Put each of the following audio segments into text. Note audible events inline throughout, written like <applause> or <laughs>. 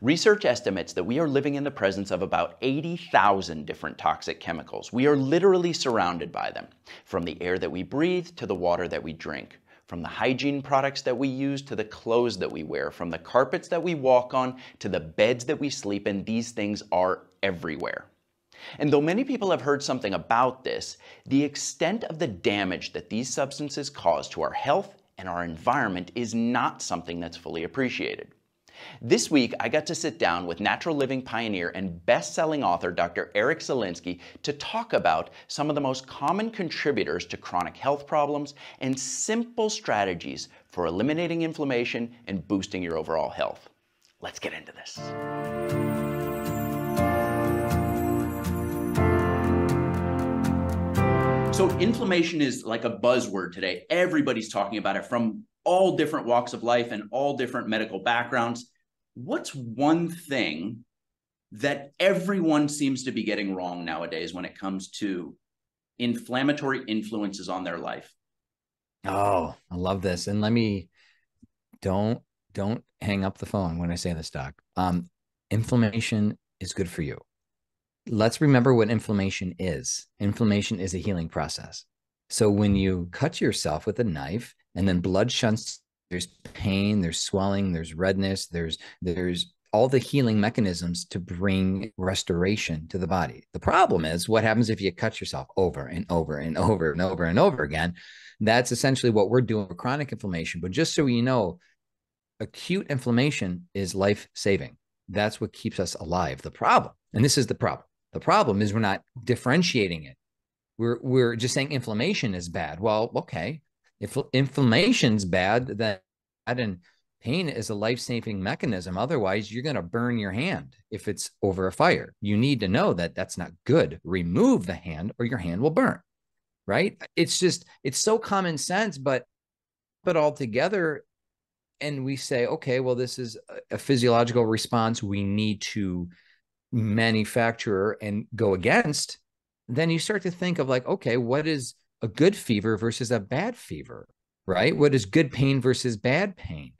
Research estimates that we are living in the presence of about 80,000 different toxic chemicals. We are literally surrounded by them, from the air that we breathe to the water that we drink, from the hygiene products that we use to the clothes that we wear, from the carpets that we walk on to the beds that we sleep in, these things are everywhere. And though many people have heard something about this, the extent of the damage that these substances cause to our health and our environment is not something that's fully appreciated. This week, I got to sit down with natural living pioneer and best-selling author Dr. Eric Zielinski to talk about some of the most common contributors to chronic health problems and simple strategies for eliminating inflammation and boosting your overall health. Let's get into this. So inflammation is like a buzzword today. Everybody's talking about it from all different walks of life and all different medical backgrounds. What's one thing that everyone seems to be getting wrong nowadays when it comes to inflammatory influences on their life? Oh, I love this. And let me don't don't hang up the phone when I say this, doc. Um, inflammation is good for you. Let's remember what inflammation is. Inflammation is a healing process. So when you cut yourself with a knife and then blood shunts, there's pain, there's swelling, there's redness, there's there's all the healing mechanisms to bring restoration to the body. The problem is what happens if you cut yourself over and over and over and over and over again. That's essentially what we're doing with chronic inflammation. But just so you know, acute inflammation is life saving. That's what keeps us alive. The problem, and this is the problem. The problem is we're not differentiating it we're we're just saying inflammation is bad. Well, okay, if inflammation's bad, then and pain is a life-saving mechanism. Otherwise, you're going to burn your hand if it's over a fire. You need to know that that's not good. Remove the hand, or your hand will burn. Right? It's just it's so common sense, but but all together, and we say, okay, well, this is a physiological response we need to manufacture and go against then you start to think of like, okay, what is a good fever versus a bad fever? Right? What is good pain versus bad pain?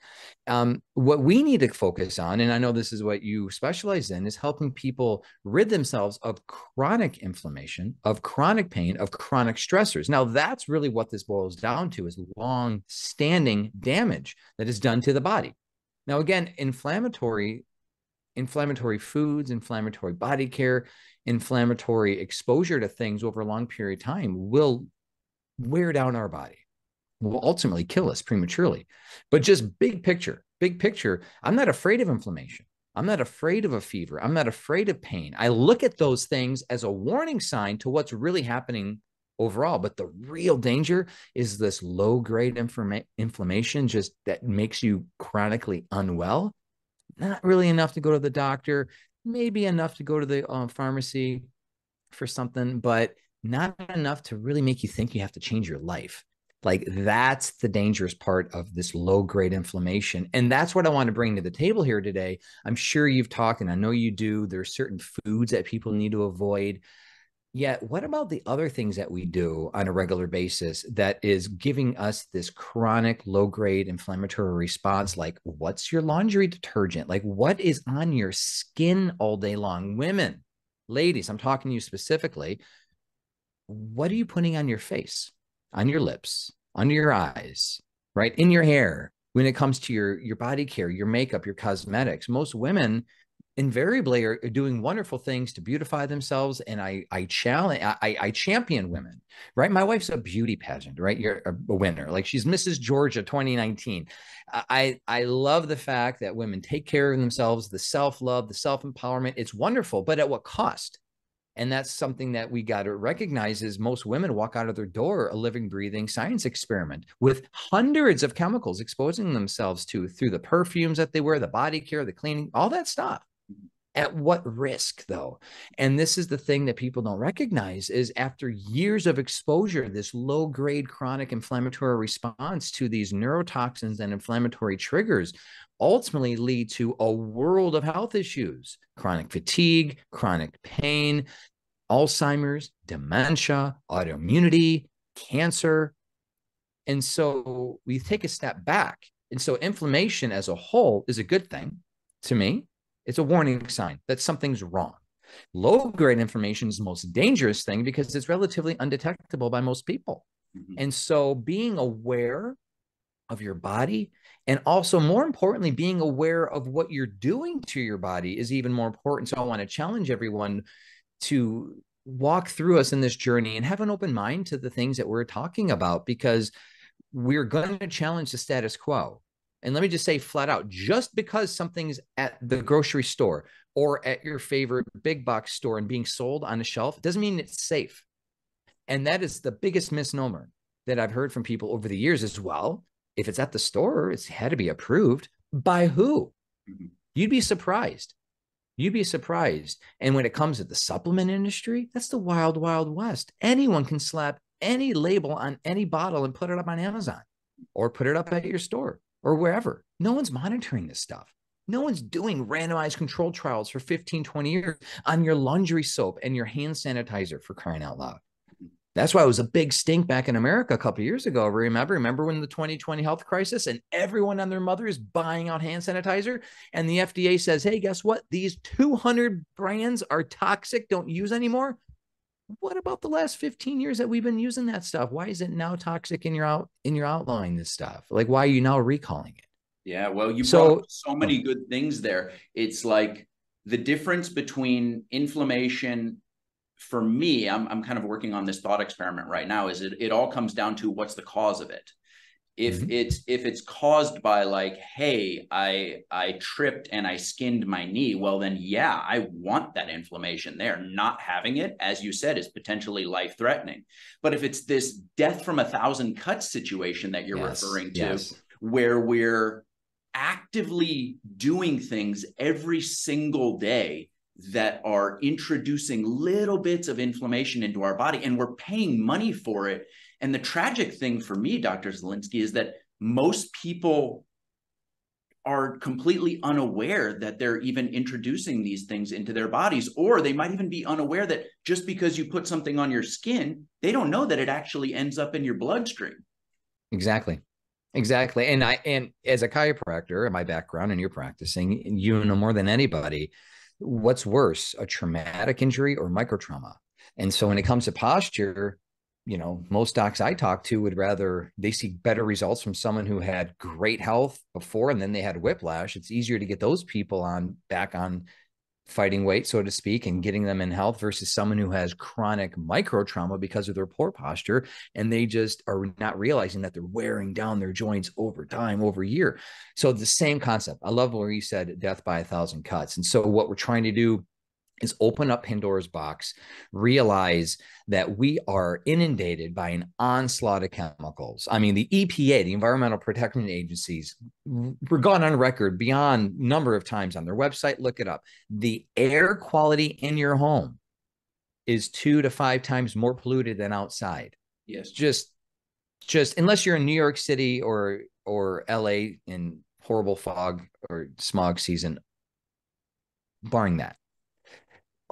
Um, what we need to focus on, and I know this is what you specialize in, is helping people rid themselves of chronic inflammation, of chronic pain, of chronic stressors. Now, that's really what this boils down to is long standing damage that is done to the body. Now, again, inflammatory inflammatory foods, inflammatory body care, inflammatory exposure to things over a long period of time will wear down our body, will ultimately kill us prematurely. But just big picture, big picture, I'm not afraid of inflammation. I'm not afraid of a fever. I'm not afraid of pain. I look at those things as a warning sign to what's really happening overall. But the real danger is this low grade inflammation just that makes you chronically unwell. Not really enough to go to the doctor, maybe enough to go to the uh, pharmacy for something, but not enough to really make you think you have to change your life. Like that's the dangerous part of this low grade inflammation. And that's what I want to bring to the table here today. I'm sure you've talked, and I know you do. There are certain foods that people need to avoid. Yet, what about the other things that we do on a regular basis that is giving us this chronic low grade inflammatory response? Like, what's your laundry detergent? Like, what is on your skin all day long? Women, ladies, I'm talking to you specifically. What are you putting on your face, on your lips, under your eyes, right? In your hair? When it comes to your your body care, your makeup, your cosmetics, most women invariably are doing wonderful things to beautify themselves and i i challenge i i champion women right? My wife's a beauty pageant right? You're a winner. Like she's mrs georgia 2019 i i love the fact that women take care of themselves the self-love the self-empowerment. It's wonderful but at what cost? And that's something that we got to recognize is most women walk out of their door a living breathing science experiment with hundreds of chemicals exposing themselves to through the perfumes that they wear the body care the cleaning all that stuff at what risk though? And this is the thing that people don't recognize is after years of exposure this low grade chronic inflammatory response to these neurotoxins and inflammatory triggers ultimately lead to a world of health issues chronic fatigue chronic pain alzheimer's dementia autoimmunity cancer. And so we take a step back. And so inflammation as a whole is a good thing to me It's a warning sign that something's wrong. Low grade information is the most dangerous thing because it's relatively undetectable by most people. Mm-hmm. And so being aware of your body and also more importantly being aware of what you're doing to your body is even more important so i want to challenge everyone to walk through us in this journey and have an open mind to the things that we're talking about because we're going to challenge the status quo and let me just say flat out just because something's at the grocery store or at your favorite big box store and being sold on a shelf doesn't mean it's safe and that is the biggest misnomer that I've heard from people over the years as well. If it's at the store, it's had to be approved by who? Mm-hmm. You'd be surprised. You'd be surprised. And when it comes to the supplement industry, that's the wild, wild west. Anyone can slap any label on any bottle and put it up on Amazon or put it up at your store or wherever. No one's monitoring this stuff. No one's doing randomized control trials for 15, 20 years on your laundry soap and your hand sanitizer for crying out loud. That's why it was a big stink back in America a couple years ago. Remember, remember when the 2020 health crisis and everyone and their mother is buying out hand sanitizer, and the FDA says, "Hey, guess what? These 200 brands are toxic. Don't use anymore." What about the last 15 years that we've been using that stuff? Why is it now toxic in your out in your outline? This stuff, like, why are you now recalling it? Yeah, well, you so, brought so many oh. good things there. It's like the difference between inflammation for me, I'm, I'm kind of working on this thought experiment right now. Is it, it all comes down to what's the cause of it? If mm-hmm. it's if it's caused by like, hey, I I tripped and I skinned my knee, well then yeah, I want that inflammation there. Not having it, as you said, is potentially life threatening. But if it's this death from a thousand cuts situation that you're yes. referring to, yes. where we're actively doing things every single day that are introducing little bits of inflammation into our body and we're paying money for it. And the tragic thing for me, Dr. Zielinski, is that most people are completely unaware that they're even introducing these things into their bodies, or they might even be unaware that just because you put something on your skin, they don't know that it actually ends up in your bloodstream. Exactly. Exactly. And I and as a chiropractor in my background and you're practicing, you know more than anybody what's worse, a traumatic injury or microtrauma? And so when it comes to posture, you know, most docs I talk to would rather they see better results from someone who had great health before and then they had whiplash. It's easier to get those people on back on fighting weight, so to speak, and getting them in health versus someone who has chronic micro trauma because of their poor posture. And they just are not realizing that they're wearing down their joints over time, over year. So the same concept. I love where you said death by a thousand cuts. And so what we're trying to do is open up Pandora's box, realize that we are inundated by an onslaught of chemicals. I mean, the EPA, the Environmental Protection Agencies, we're gone on record beyond number of times on their website. Look it up. The air quality in your home is two to five times more polluted than outside. Yes. Just just unless you're in New York City or or LA in horrible fog or smog season, barring that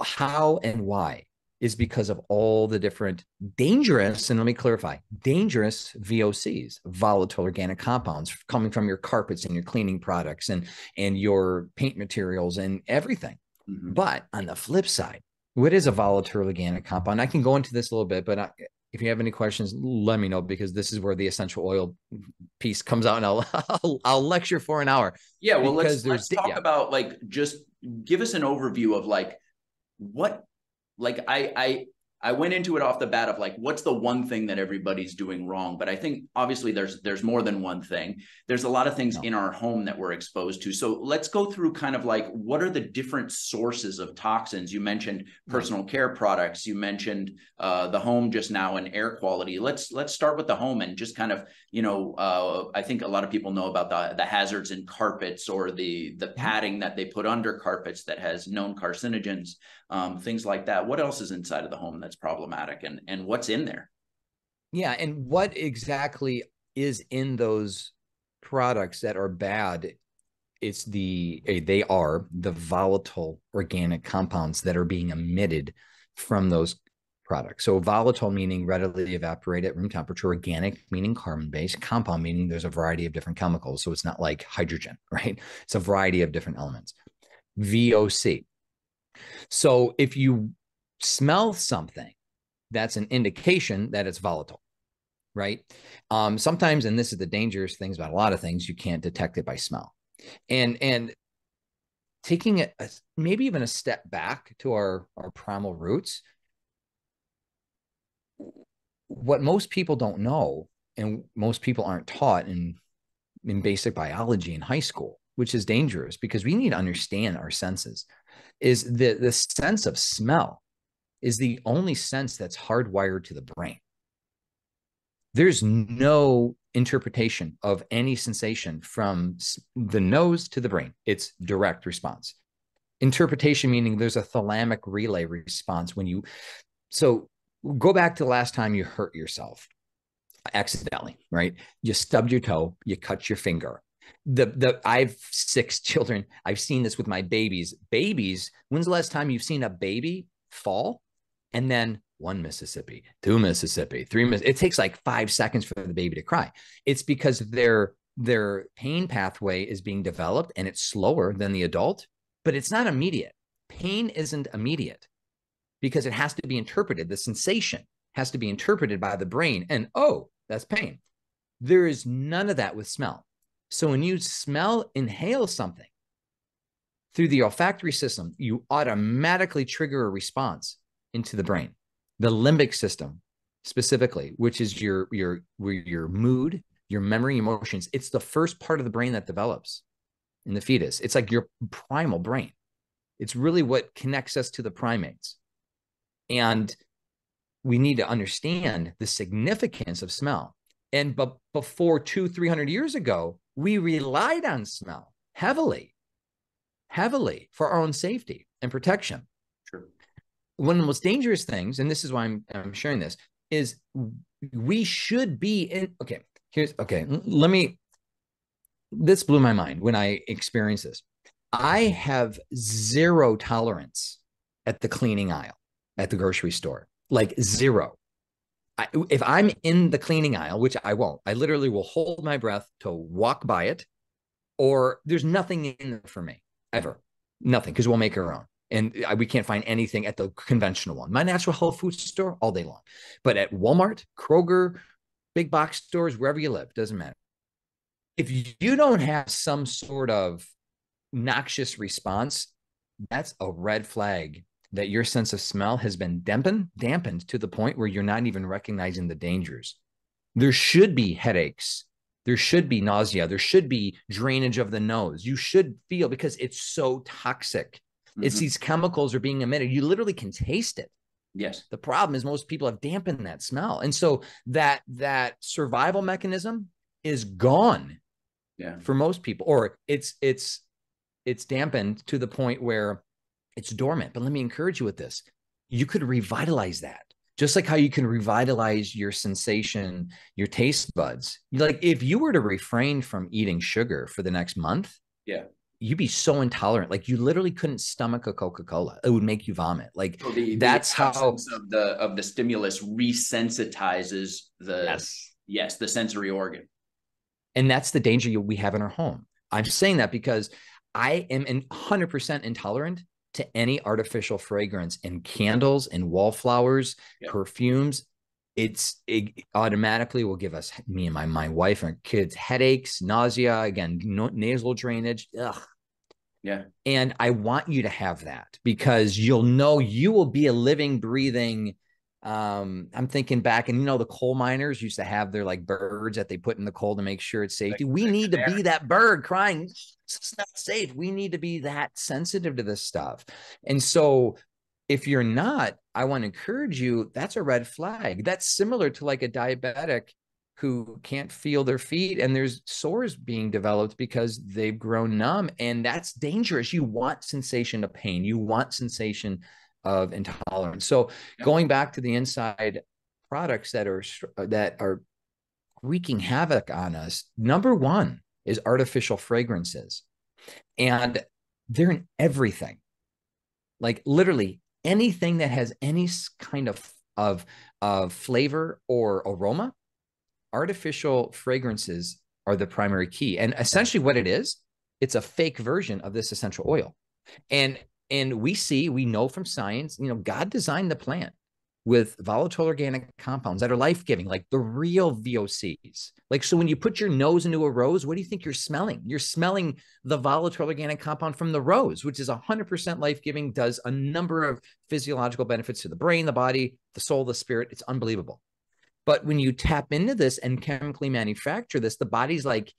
how and why is because of all the different dangerous, and let me clarify, dangerous VOCs, volatile organic compounds coming from your carpets and your cleaning products and, and your paint materials and everything. Mm-hmm. But on the flip side, what is a volatile organic compound? I can go into this a little bit, but I, if you have any questions, let me know because this is where the essential oil piece comes out, and I'll <laughs> I'll, I'll lecture for an hour. Yeah, well, let's let's talk yeah. about like just give us an overview of like what like I I I went into it off the bat of like, what's the one thing that everybody's doing wrong? But I think obviously there's there's more than one thing. There's a lot of things no. in our home that we're exposed to. So let's go through kind of like what are the different sources of toxins? You mentioned personal care products. You mentioned uh, the home just now and air quality. Let's let's start with the home and just kind of you know uh, I think a lot of people know about the the hazards in carpets or the the mm-hmm. padding that they put under carpets that has known carcinogens, um, things like that. What else is inside of the home? That's problematic and and what's in there. Yeah and what exactly is in those products that are bad? It's the eh, they are the volatile organic compounds that are being emitted from those products. So volatile meaning readily evaporate at room temperature organic meaning carbon based compound meaning there's a variety of different chemicals so it's not like hydrogen <laughs> right? It's a variety of different elements. VOC. So if you smell something, that's an indication that it's volatile, right? Um, sometimes, and this is the dangerous things about a lot of things, you can't detect it by smell. And and taking it a, maybe even a step back to our our primal roots, what most people don't know, and most people aren't taught in in basic biology in high school, which is dangerous because we need to understand our senses, is the the sense of smell is the only sense that's hardwired to the brain. There's no interpretation of any sensation from the nose to the brain. It's direct response. Interpretation meaning there's a thalamic relay response when you so go back to the last time you hurt yourself accidentally, right? You stubbed your toe, you cut your finger. The the I've six <laughs> children. I've seen this with my babies. Babies, when's the last time you've seen a baby fall and then one Mississippi, two Mississippi, three Miss. It takes like five seconds for the baby to cry. It's because their their pain pathway is being developed and it's slower than the adult, but it's not immediate. Pain isn't immediate because it has to be interpreted. The sensation has to be interpreted by the brain, and oh, that's pain. There is none of that with smell. So when you smell, inhale something through the olfactory system, you automatically trigger a response into the brain. The limbic system, specifically, which is your your your mood, your memory, emotions. It's the first part of the brain that develops in the fetus. It's like your primal brain. It's really what connects us to the primates. And we need to understand the significance of smell. And but before two, three hundred years ago, we relied on smell heavily, heavily for our own safety and protection one of the most dangerous things, and this is why I'm, I'm sharing this, is we should be in. Okay, here's okay. Let me. This blew my mind when I experienced this. I have zero tolerance at the cleaning aisle at the grocery store, like zero. I, if I'm in the cleaning aisle, which I won't, I literally will hold my breath to walk by it, or there's nothing in there for me ever, nothing, because we'll make our own and uh, we can't find anything at the conventional one. My natural health food store all day long, but at Walmart, Kroger, big box stores, wherever you live, doesn't matter. If you don't have some sort of noxious response, that's a red flag that your sense of smell has been dampened, dampened to the point where you're not even recognizing the dangers. There should be headaches. There should be nausea. There should be drainage of the nose. You should feel because it's so toxic Mm-hmm. It's these chemicals are being emitted. You literally can taste it. Yes. The problem is most people have dampened that smell. And so that that survival mechanism is gone. Yeah. For most people or it's it's it's dampened to the point where it's dormant. But let me encourage you with this. You could revitalize that. Just like how you can revitalize your sensation, your taste buds. Like if you were to refrain from eating sugar for the next month, yeah you'd be so intolerant. Like you literally couldn't stomach a Coca Cola. It would make you vomit. Like so the, that's the how of the of the stimulus resensitizes the yes yes the sensory organ. And that's the danger we have in our home. I'm saying that because I am 100% intolerant to any artificial fragrance and candles and wallflowers, yep. perfumes, it's it automatically will give us me and my my wife and kids headaches, nausea, again no, nasal drainage. Ugh. Yeah. And I want you to have that because you'll know you will be a living, breathing. Um, I'm thinking back, and you know, the coal miners used to have their like birds that they put in the coal to make sure it's safety. Like, we need to be that bird crying, it's not safe. We need to be that sensitive to this stuff. And so if you're not, I want to encourage you, that's a red flag. That's similar to like a diabetic who can't feel their feet and there's sores being developed because they've grown numb. And that's dangerous. You want sensation of pain, you want sensation of intolerance. So going back to the inside products that are uh, that are wreaking havoc on us, number one is artificial fragrances. And they're in everything. Like literally anything that has any kind of of of flavor or aroma artificial fragrances are the primary key. And essentially what it is it's a fake version of this essential oil. And and we see, we know from science, you know, God designed the plant with volatile organic compounds that are life giving, like the real VOCs. Like, so when you put your nose into a rose, what do you think you're smelling? You're smelling the volatile organic compound from the rose, which is 100% life giving, does a number of physiological benefits to the brain, the body, the soul, the spirit. It's unbelievable. But when you tap into this and chemically manufacture this, the body's like,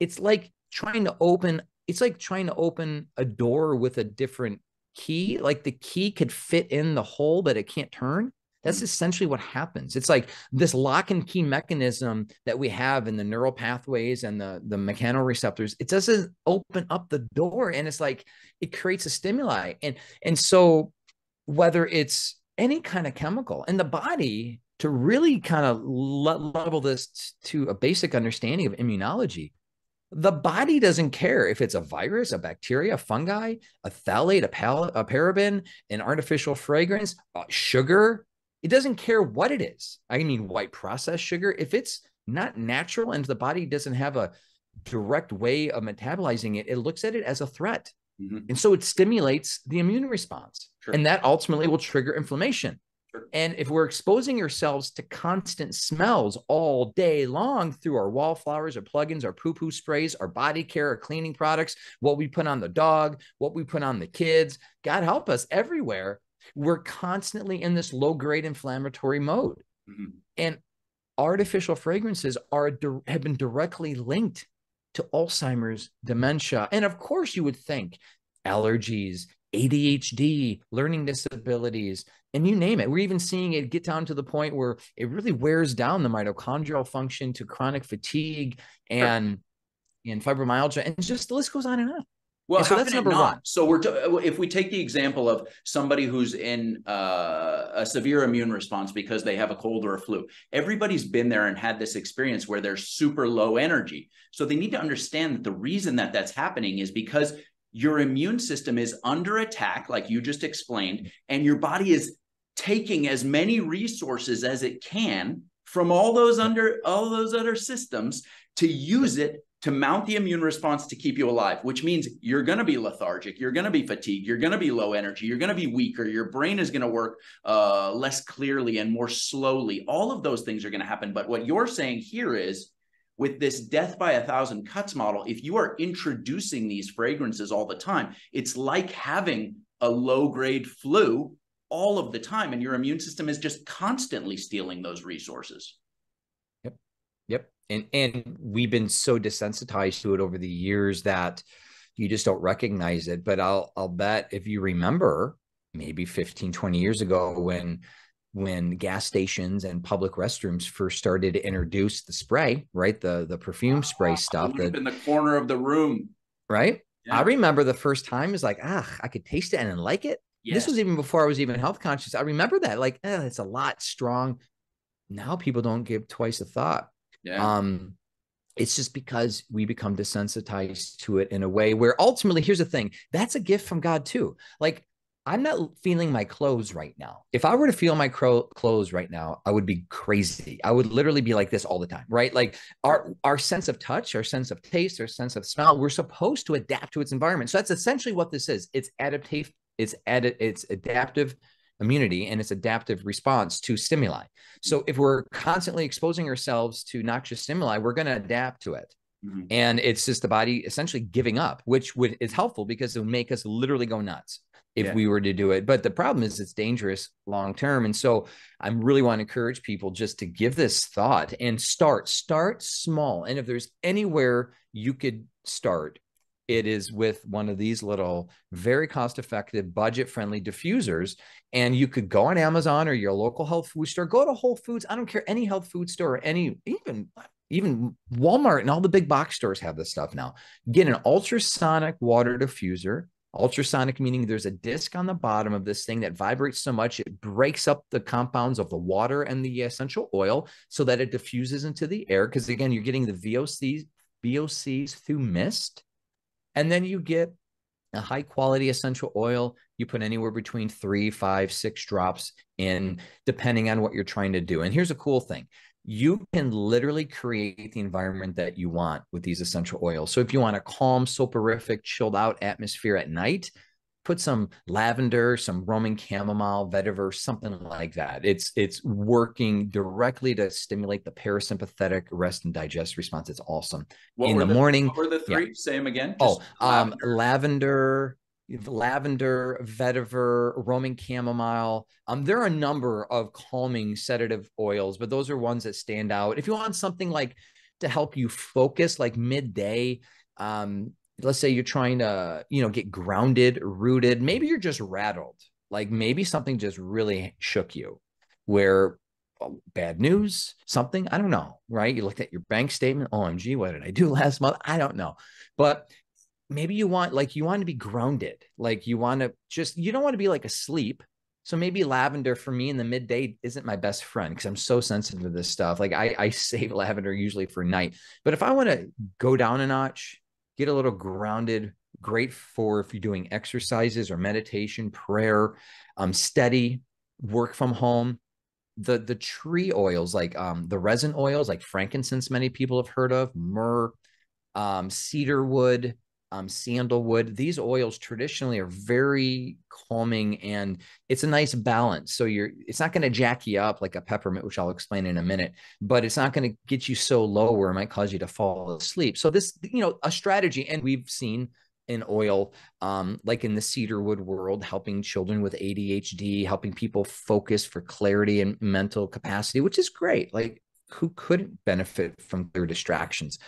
it's like trying to open, it's like trying to open a door with a different key. Like the key could fit in the hole, but it can't turn that's mm. essentially what happens. It's like this lock and key mechanism that we have in the neural pathways and the, the mechanoreceptors. It doesn't open up the door and it's like it creates a stimuli. And, and so whether it's any kind of chemical in the body to really kind of level this to a basic understanding of immunology, the body doesn't care if it's a virus, a bacteria, a fungi, a phthalate, a, pal- a paraben, an artificial fragrance, uh, sugar, it doesn't care what it is. I mean, white processed sugar, if it's not natural and the body doesn't have a direct way of metabolizing it, it looks at it as a threat. Mm-hmm. And so it stimulates the immune response. Sure. And that ultimately will trigger inflammation. Sure. And if we're exposing ourselves to constant smells all day long through our wallflowers, our plugins, our poo poo sprays, our body care, our cleaning products, what we put on the dog, what we put on the kids, God help us everywhere, we're constantly in this low grade inflammatory mode. Mm-hmm. And artificial fragrances are have been directly linked to Alzheimer's, dementia, and of course you would think allergies, ADHD, learning disabilities, and you name it. We're even seeing it get down to the point where it really wears down the mitochondrial function to chronic fatigue and sure. and fibromyalgia, and just the list goes on and on. Well, so that's number one. So we're to, if we take the example of somebody who's in uh, a severe immune response because they have a cold or a flu, everybody's been there and had this experience where they're super low energy. So they need to understand that the reason that that's happening is because your immune system is under attack, like you just explained, and your body is taking as many resources as it can from all those under all those other systems to use it to mount the immune response to keep you alive, which means you're going to be lethargic, you're going to be fatigued, you're going to be low energy, you're going to be weaker, your brain is going to work uh, less clearly and more slowly. All of those things are going to happen. But what you're saying here is with this death by a thousand cuts model, if you are introducing these fragrances all the time, it's like having a low grade flu all of the time, and your immune system is just constantly stealing those resources. And and we've been so desensitized to it over the years that you just don't recognize it. But i'll i'll bet if you remember maybe 15 20 years ago when when gas stations and public restrooms first started to introduce the spray right? The the perfume spray stuff that in the corner of the room. Right? Yeah. i remember the first time is like ah i could taste it and like it. Yes. this was even before i was even health conscious. I remember that like eh, it's a lot strong. Now people don't give twice a thought yeah. Um, it's just because we become desensitized to it in a way where ultimately, here's the thing that's a gift from God too. Like, I'm not feeling my clothes right now. If I were to feel my cro- clothes right now, I would be crazy. I would literally be like this all the time, right? Like our our sense of touch, our sense of taste, our sense of smell, we're supposed to adapt to its environment. So that's essentially what this is. It's adaptive. It's ad- It's adaptive immunity and its adaptive response to stimuli. So if we're constantly exposing ourselves to noxious stimuli, we're going to adapt to it. Mm-hmm. And it's just the body essentially giving up, which would is helpful because it would make us literally go nuts if yeah. we were to do it. But the problem is it's dangerous long term. And so I'm really want to encourage people just to give this thought and start, start small. And if there's anywhere you could start, it is with one of these little very cost effective budget friendly diffusers and you could go on amazon or your local health food store go to whole foods i don't care any health food store or any even even walmart and all the big box stores have this stuff now. Get an ultrasonic water diffuser. Ultrasonic meaning there's a disc on the bottom of this thing that vibrates so much it breaks up the compounds of the water and the essential oil so that it diffuses into the air because again you're getting the vocs vocs through mist and then you get a high quality essential oil. You put anywhere between three, five, six drops in, depending on what you're trying to do. And here's a cool thing you can literally create the environment that you want with these essential oils. So if you want a calm, soporific, chilled out atmosphere at night, put some lavender, some Roman chamomile, vetiver, something like that. It's it's working directly to stimulate the parasympathetic rest and digest response. It's awesome. What In were the morning- what were the three? Say them again. Oh, Just um, lavender. lavender, lavender, vetiver, Roman chamomile. Um, there are a number of calming sedative oils, but those are ones that stand out. If you want something like to help you focus, like midday, um, let's say you're trying to, you know, get grounded, rooted. Maybe you're just rattled. Like maybe something just really shook you, where oh, bad news, something I don't know, right? You looked at your bank statement. OMG, what did I do <laughs> last month? I don't know, but maybe you want like you want to be grounded like you want to just you don't want to be like asleep so maybe lavender for me in the midday isn't my best friend because i'm so sensitive to this stuff like i i <laughs> save lavender usually for night but if i want to go down a notch get a little grounded great for if you're doing exercises or meditation prayer um steady work from home. The the tree oils like um the resin oils like frankincense many people have heard of myrrh um cedar wood um, sandalwood. These oils traditionally are very calming and it's a nice balance. So you're it's not going to jack you up like a peppermint, which I'll explain in a minute, but it's not going to get you so low where it might cause you to fall asleep. So this, you know, a strategy, and we've seen an oil um, like in the cedarwood world helping children with adhd helping people focus for clarity and mental capacity which is great like who couldn't benefit from their distractions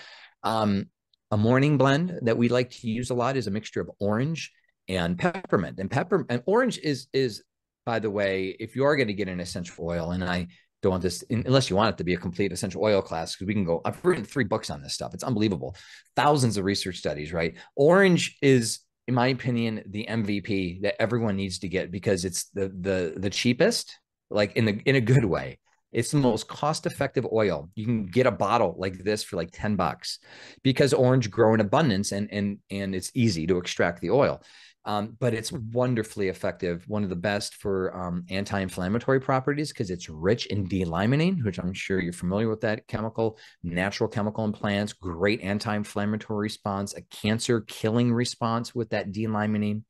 um, a morning blend that we like to use a lot is a mixture of orange and peppermint. And pepper and orange is is by the way, if you are going to get an essential oil, and I don't want this unless you want it to be a complete essential oil class, because we can go. I've written three books on this stuff. It's unbelievable. Thousands of research studies, right? Orange is in my opinion, the MVP that everyone needs to get because it's the the the cheapest, like in the in a good way. It's the most cost-effective oil. You can get a bottle like this for like 10 bucks because orange grow in abundance and and and it's easy to extract the oil. Um, but it's wonderfully effective, one of the best for um, anti-inflammatory properties because it's rich in D-limonene, which I'm sure you're familiar with that chemical, natural chemical in plants, great anti-inflammatory response, a cancer-killing response with that D-limonene.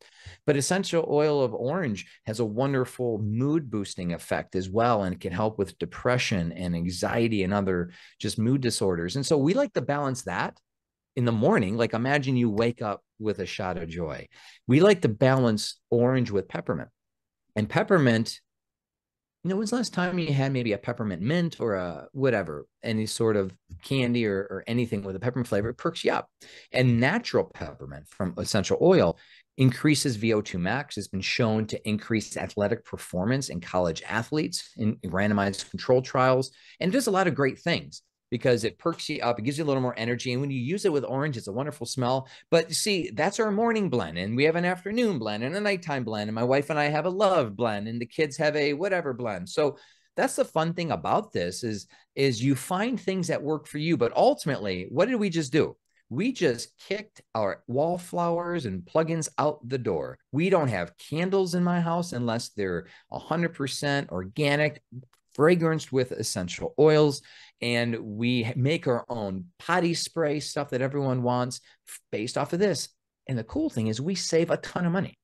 But essential oil of orange has a wonderful mood boosting effect as well, and it can help with depression and anxiety and other just mood disorders. And so we like to balance that in the morning. Like imagine you wake up with a shot of joy. We like to balance orange with peppermint. And peppermint, you know, when's last time you had maybe a peppermint mint or a whatever, any sort of candy or, or anything with a peppermint flavor? It perks you up. And natural peppermint from essential oil increases VO2 max. It's been shown to increase athletic performance in college athletes in randomized control trials. And does a lot of great things because it perks you up. It gives you a little more energy. And when you use it with orange, it's a wonderful smell. But see, that's our morning blend. And we have an afternoon blend and a nighttime blend. And my wife and I have a love blend, and the kids have a whatever blend. So that's the fun thing about this is, is you find things that work for you. But ultimately, what did we just do? We just kicked our wallflowers and plugins out the door. We don't have candles in my house unless they're 100% organic, fragranced with essential oils and we make our own potty spray stuff that everyone wants based off of this. And the cool thing is we save a ton of money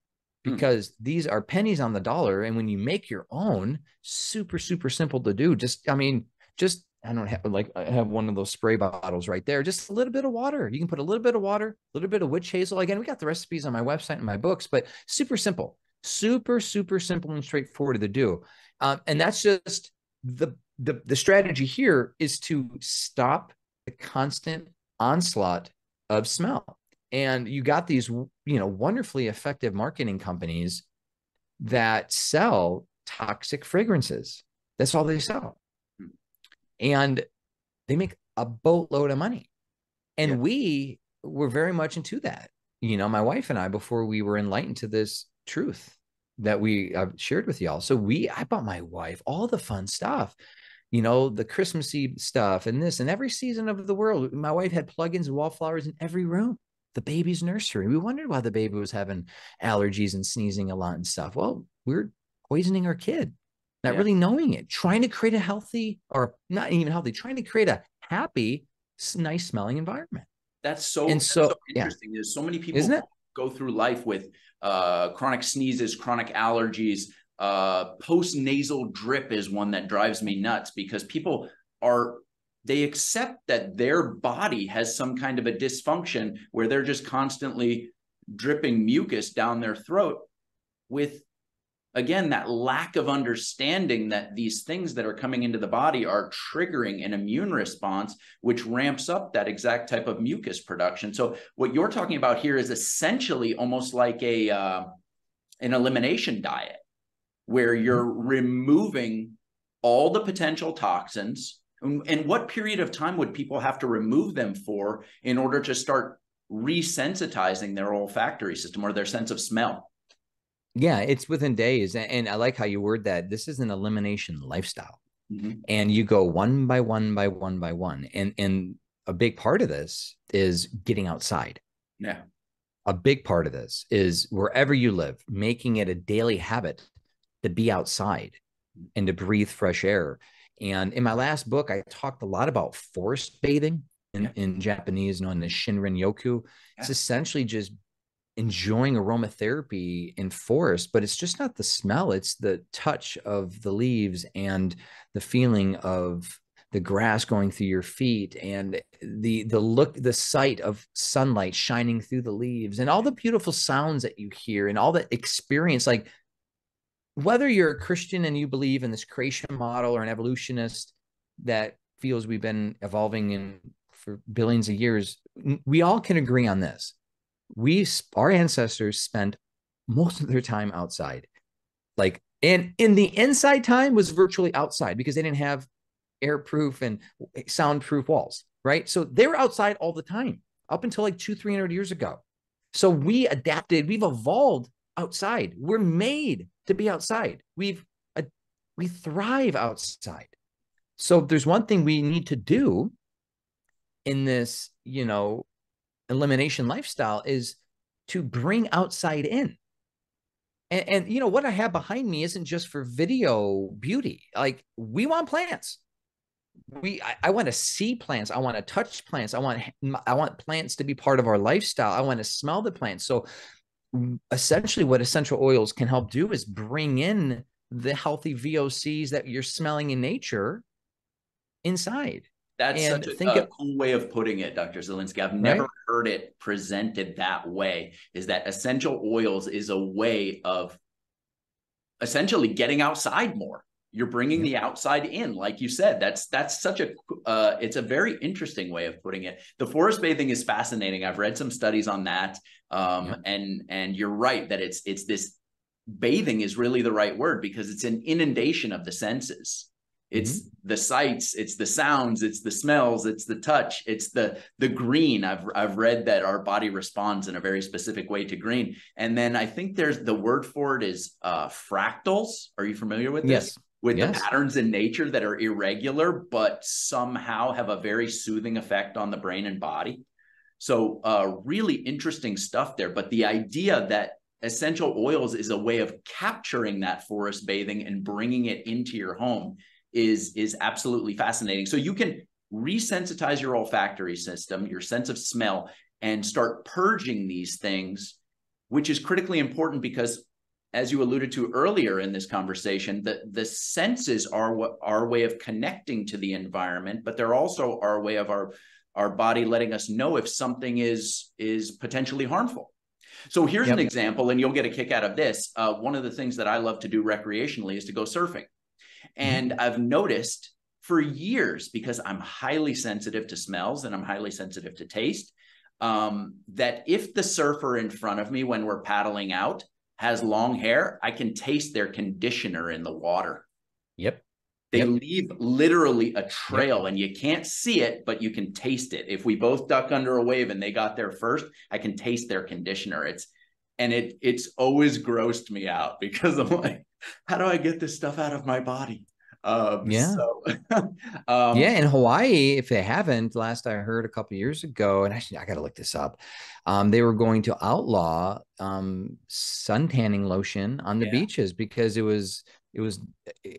Hmm. because these are pennies on the dollar. And when you make your own, super, super simple to do. Just, I mean, just I don't have like I have one of those spray bottles right there. Just a little bit of water. You can put a little bit of water, a little bit of witch hazel. Again, we got the recipes on my website and my books, but super simple, super, super simple and straightforward to do. Um, and that's just the the the strategy here is to stop the constant onslaught of smell. And you got these you know wonderfully effective marketing companies that sell toxic fragrances. That's all they sell. And they make a boatload of money. And Yeah. we were very much into that you know my wife and i before we were enlightened to this truth that we I've shared with y'all so we i bought my wife all the fun stuff you know, the Christmassy stuff and this and every season of the world. My wife had plugins and wallflowers in every room. The baby's nursery. We wondered why the baby was having allergies and sneezing a lot and stuff. Well, we're poisoning our kid, not Yeah. really knowing it, trying to create a healthy or not even healthy, trying to create a happy, nice smelling environment. That's so, And so- so yeah. interesting. There's so many people Isn't it? go through life with uh, chronic sneezes, chronic allergies, uh, post nasal drip is one that drives me nuts because people are they accept that their body has some kind of a dysfunction where they're just constantly dripping mucus down their throat with again that lack of understanding that these things that are coming into the body are triggering an immune response which ramps up that exact type of mucus production. So what you're talking about here is essentially almost like a uh, an elimination diet where you're removing all the potential toxins. And what period of time would people have to remove them for in order to start resensitizing their olfactory system or their sense of smell yeah, it's within days. And I like how you word that. This is an elimination lifestyle. Mm-hmm. And you go one by one by one by one. And and a big part of this is getting outside. Yeah. A big part of this is wherever you live, making it a daily habit to be outside and to breathe fresh air. And in my last book, I talked a lot about forest bathing in, yeah. in Japanese known as Shinrin Yoku. Yeah. It's essentially just enjoying aromatherapy in forest, but it's just not the smell, it's the touch of the leaves and the feeling of the grass going through your feet and the the look the sight of sunlight shining through the leaves and all the beautiful sounds that you hear and all the experience like whether you're a christian and you believe in this creation model or an evolutionist that feels we've been evolving in for billions of years we all can agree on this we our ancestors spent most of their time outside. Like and in the inside time was virtually outside because they didn't have airproof and soundproof walls right? So they were outside all the time up until like two 300 years ago. So we adapted we've evolved outside. We're made to be outside. We've uh, we thrive outside. So there's one thing we need to do in this you know elimination lifestyle is to bring outside in. And, and, you know what I have behind me isn't just for video beauty. Like we want plants. We I, I want to see plants. I want to touch plants. I want I want plants to be part of our lifestyle. I want to smell the plants. So essentially what essential oils can help do is bring in the healthy VOCs that you're smelling in nature inside. That's and such a, a cool way of putting it, Dr. Zielinski. I've never right? heard it presented that way. Is that essential oils is a way of essentially getting outside more. You're bringing yeah. the outside in, like you said. That's that's such a uh, it's a very interesting way of putting it. The forest bathing is fascinating. I've read some studies on that, um, yeah. and and you're right that it's it's this bathing is really the right word because it's an inundation of the senses it's mm-hmm. the sights it's the sounds it's the smells it's the touch it's the the green. I've i've read that our body responds in a very specific way to green. And then i think there's the word for it is uh fractals. Are you familiar with this? Yes. With yes. the patterns in nature that are irregular but somehow have a very soothing effect on the brain and body. So uh really interesting stuff there. But the idea that essential oils is a way of capturing that forest bathing and bringing it into your home is is absolutely fascinating. So you can resensitize your olfactory system, your sense of smell, and start purging these things, which is critically important because as you alluded to earlier in this conversation, the, the senses are what our way of connecting to the environment, but they're also our way of our our body letting us know if something is is potentially harmful. So here's yep. an example, and you'll get a kick out of this. Uh, one of the things that I love to do recreationally is to go surfing. And mm-hmm. I've noticed for years, because I'm highly sensitive to smells and I'm highly sensitive to taste, um, that if the surfer in front of me when we're paddling out has long hair, I can taste their conditioner in the water. Yep. They yep. leave literally a trail yep. and you can't see it, but you can taste it. If we both duck under a wave and they got there first, I can taste their conditioner. It's and it it's always grossed me out because I'm like, how do I get this stuff out of my body? Um, yeah. So, <laughs> um, yeah. In Hawaii, if they haven't, last I heard a couple years ago, and actually I got to look this up, um, they were going to outlaw um, sun tanning lotion on the yeah. beaches because it was it was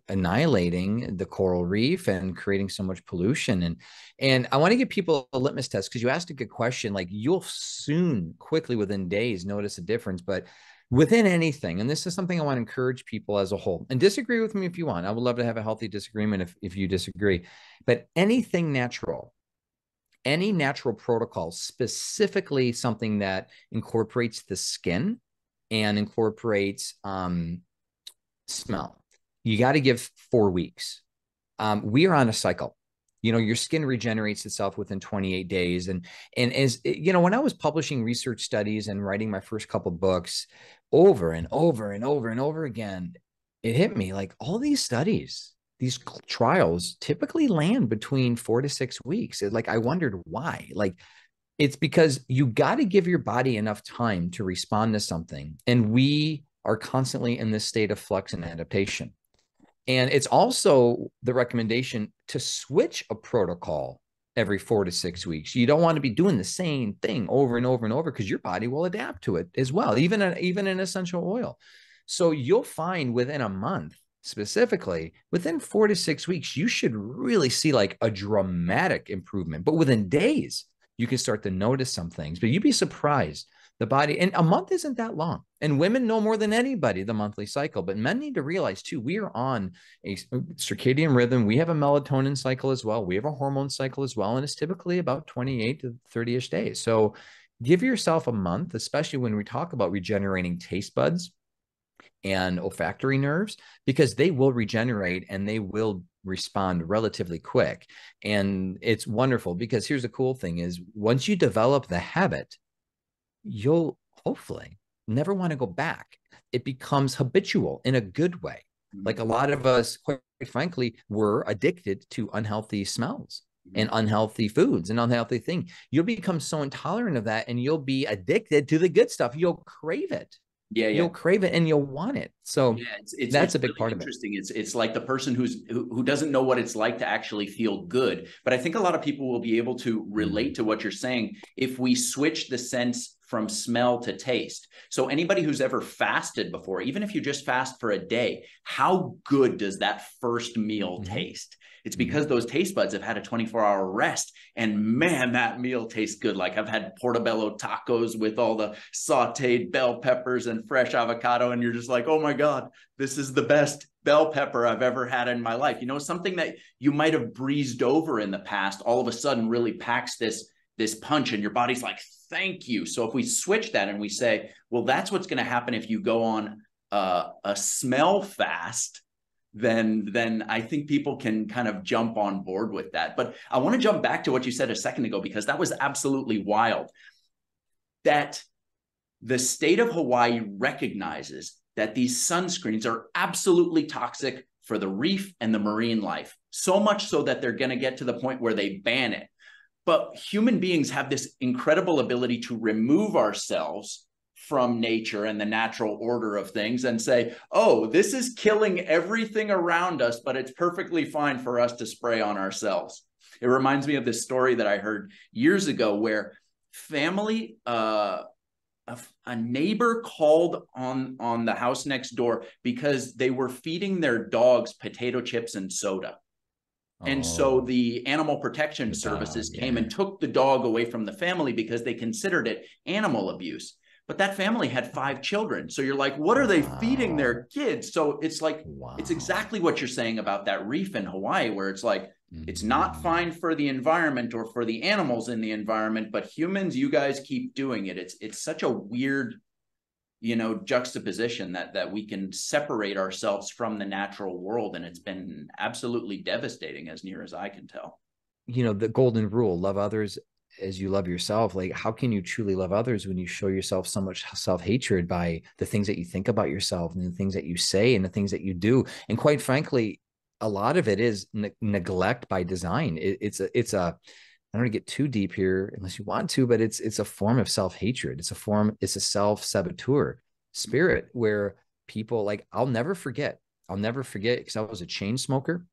annihilating the coral reef and creating so much pollution and and i want to give people a litmus test because you asked a good question like you'll soon quickly within days notice a difference but within anything, and this is something I want to encourage people as a whole, and disagree with me if you want. I would love to have a healthy disagreement if, if you disagree. But anything natural, any natural protocol, specifically something that incorporates the skin and incorporates um, smell, you got to give four weeks. Um, we are on a cycle. You know your skin regenerates itself within 28 days. And and as you know when i was publishing research studies and writing my first couple books over and over and over and over again it hit me like all these studies these trials typically land between 4 to 6 weeks. It, like i wondered why. Like it's because you got to give your body enough time to respond to something. And we are constantly in this state of flux and adaptation and it's also the recommendation to switch a protocol every four to six weeks. You don't want to be doing the same thing over and over and over because your body will adapt to it as well, even an, even an essential oil. So you'll find within a month, specifically within four to six weeks, you should really see like a dramatic improvement. But within days, you can start to notice some things. But you'd be surprised the body and a month isn't that long. And women know more than anybody the monthly cycle but men need to realize too we are on a circadian rhythm. We have a melatonin cycle as well. We have a hormone cycle as well and it's typically about 28 to 30ish days. So give yourself a month especially when we talk about regenerating taste buds and olfactory nerves because they will regenerate and they will respond relatively quick. And it's wonderful because here's the cool thing is once you develop the habit you'll hopefully never want to go back. It becomes habitual in a good way. Like a mm-hmm. lot of us, quite frankly, were addicted to unhealthy smells and mm-hmm. unhealthy foods and unhealthy thing. You'll become so intolerant of that and you'll be addicted to the good stuff. You'll crave it. Yeah, yeah. You'll crave it and you'll want it. So yeah, it's, it's, that's it's a big really part of it. Interesting. It's it's like the person who's who, who doesn't know what it's like to actually feel good. But I think a lot of people will be able to relate mm-hmm. to what you're saying if we switch the sense from smell to taste. So anybody who's ever fasted before, even if you just fast for a day, how good does that first meal mm-hmm. taste? It's mm-hmm. because those taste buds have had a 24 hour rest. And man, that meal tastes good. Like I've had portobello tacos with all the sauteed bell peppers and fresh avocado. And you're just like, oh my God, this is the best bell pepper I've ever had in my life. You know, something that you might have breezed over in the past all of a sudden really packs this this punch and your body's like thank you. So if we switch that and we say well that's what's going to happen if you go on uh, a smell fast then then i think people can kind of jump on board with that. But i want to jump back to what you said a second ago because that was absolutely wild. That the state of hawaii recognizes that these sunscreens are absolutely toxic for the reef and the marine life. So much so that they're going to get to the point where they ban it but human beings have this incredible ability to remove ourselves from nature and the natural order of things and say, oh, this is killing everything around us, but it's perfectly fine for us to spray on ourselves. It reminds me of this story that I heard years ago where family, uh, a, a, neighbor called on on the house next door because they were feeding their dogs potato chips and soda and so oh. the animal protection the services dog, came yeah. and took the dog away from the family because they considered it animal abuse. But that family had five children. So you're like, what are they wow. feeding their kids? So it's like, wow. it's exactly what you're saying about that reef in Hawaii, where it's like, mm-hmm. it's not mm-hmm. fine for the environment or for the animals in the environment, but humans, you guys keep doing it. It's it's such a weird you know juxtaposition that that we can separate ourselves from the natural world and it's been absolutely devastating as near as i can tell. You know the golden rule love others as you love yourself. Like how can you truly love others when you show yourself so much self-hatred by the things that you think about yourself and the things that you say and the things that you do? And quite frankly a lot of it is ne- neglect by design. It, it's a it's a I don't want to get too deep here unless you want to, but it's it's a form of self-hatred. It's a form, it's a self-saboteur spirit where people like I'll never forget. I'll never forget because I was a chain smoker.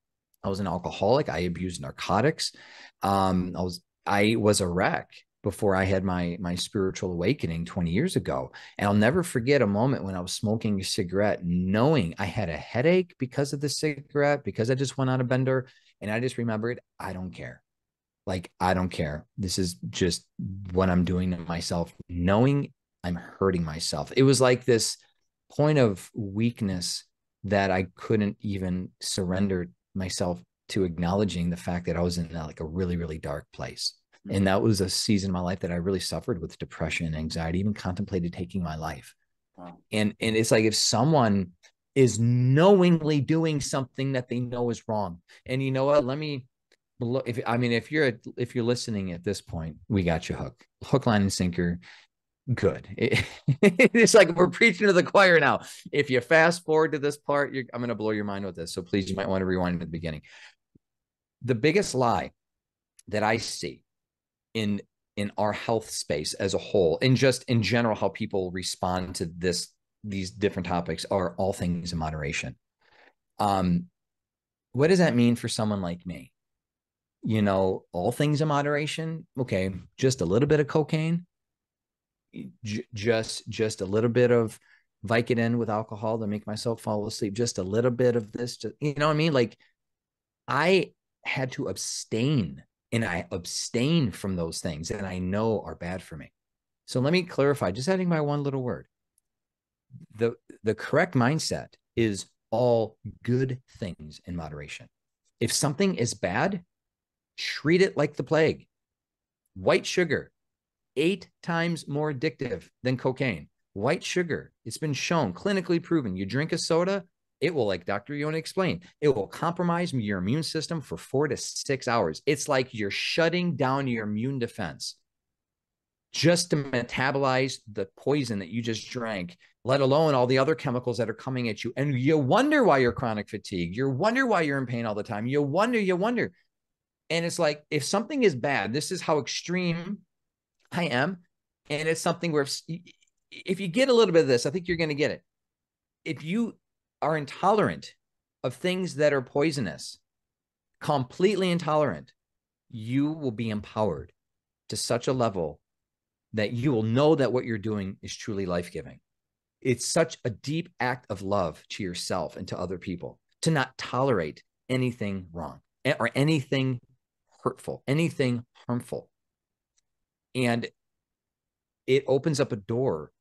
I was an alcoholic. I abused narcotics. Um, I was I was a wreck before I had my my spiritual awakening 20 years ago. And I'll never forget a moment when I was smoking a cigarette, knowing I had a headache because of the cigarette, because I just went on a bender. And I just remembered, I don't care like i don't care this is just what i'm doing to myself knowing I'm hurting myself. It was like this point of weakness that I couldn't even surrender myself to acknowledging the fact that I was in like a really, really dark place. Mm-hmm. And that was a season of my life that I really suffered with depression and anxiety, even contemplated taking my life. Wow. And and it's like if someone is knowingly doing something that they know is wrong. And you know what? Let me if I mean if you're if you're listening at this point, we got you hook, hook, line, and sinker. Good. It, <laughs> it's like we're preaching to the choir now. If you fast forward to this part, I'm going to blow your mind with this. So please, you might want to rewind to the beginning. The biggest lie that I see in in our health space as a whole, and just in general, how people respond to this these different topics are all things in moderation. Um, what does that mean for someone like me? You know, all things in moderation. Okay, just a little bit of cocaine, j- just just a little bit of Vicodin with alcohol to make myself fall asleep. Just a little bit of this. You know what I mean? Like, I had to abstain, and I abstain from those things that I know are bad for me. So let me clarify. Just adding my one little word the the correct mindset is all good things in moderation. If something is bad, treat it like the plague. White sugar, eight times more addictive than cocaine. White sugar, it's been shown, clinically proven. You drink a soda, it will, like Dr. Yoni explained, it will compromise your immune system for four to six hours. It's like you're shutting down your immune defense just to metabolize the poison that you just drank, let alone all the other chemicals that are coming at you. And you wonder why you're chronic fatigue. You wonder why you're in pain all the time. You wonder, you wonder. And it's like, if something is bad, this is how extreme mm-hmm. I am. And it's something where if, if you get a little bit of this, I think you're going to get it. If you are intolerant of things that are poisonous, completely intolerant, you will be empowered to such a level that you will know that what you're doing is truly life giving. It's such a deep act of love to yourself and to other people to not tolerate anything wrong eh, or anything hurtful, anything harmful. And it opens up a door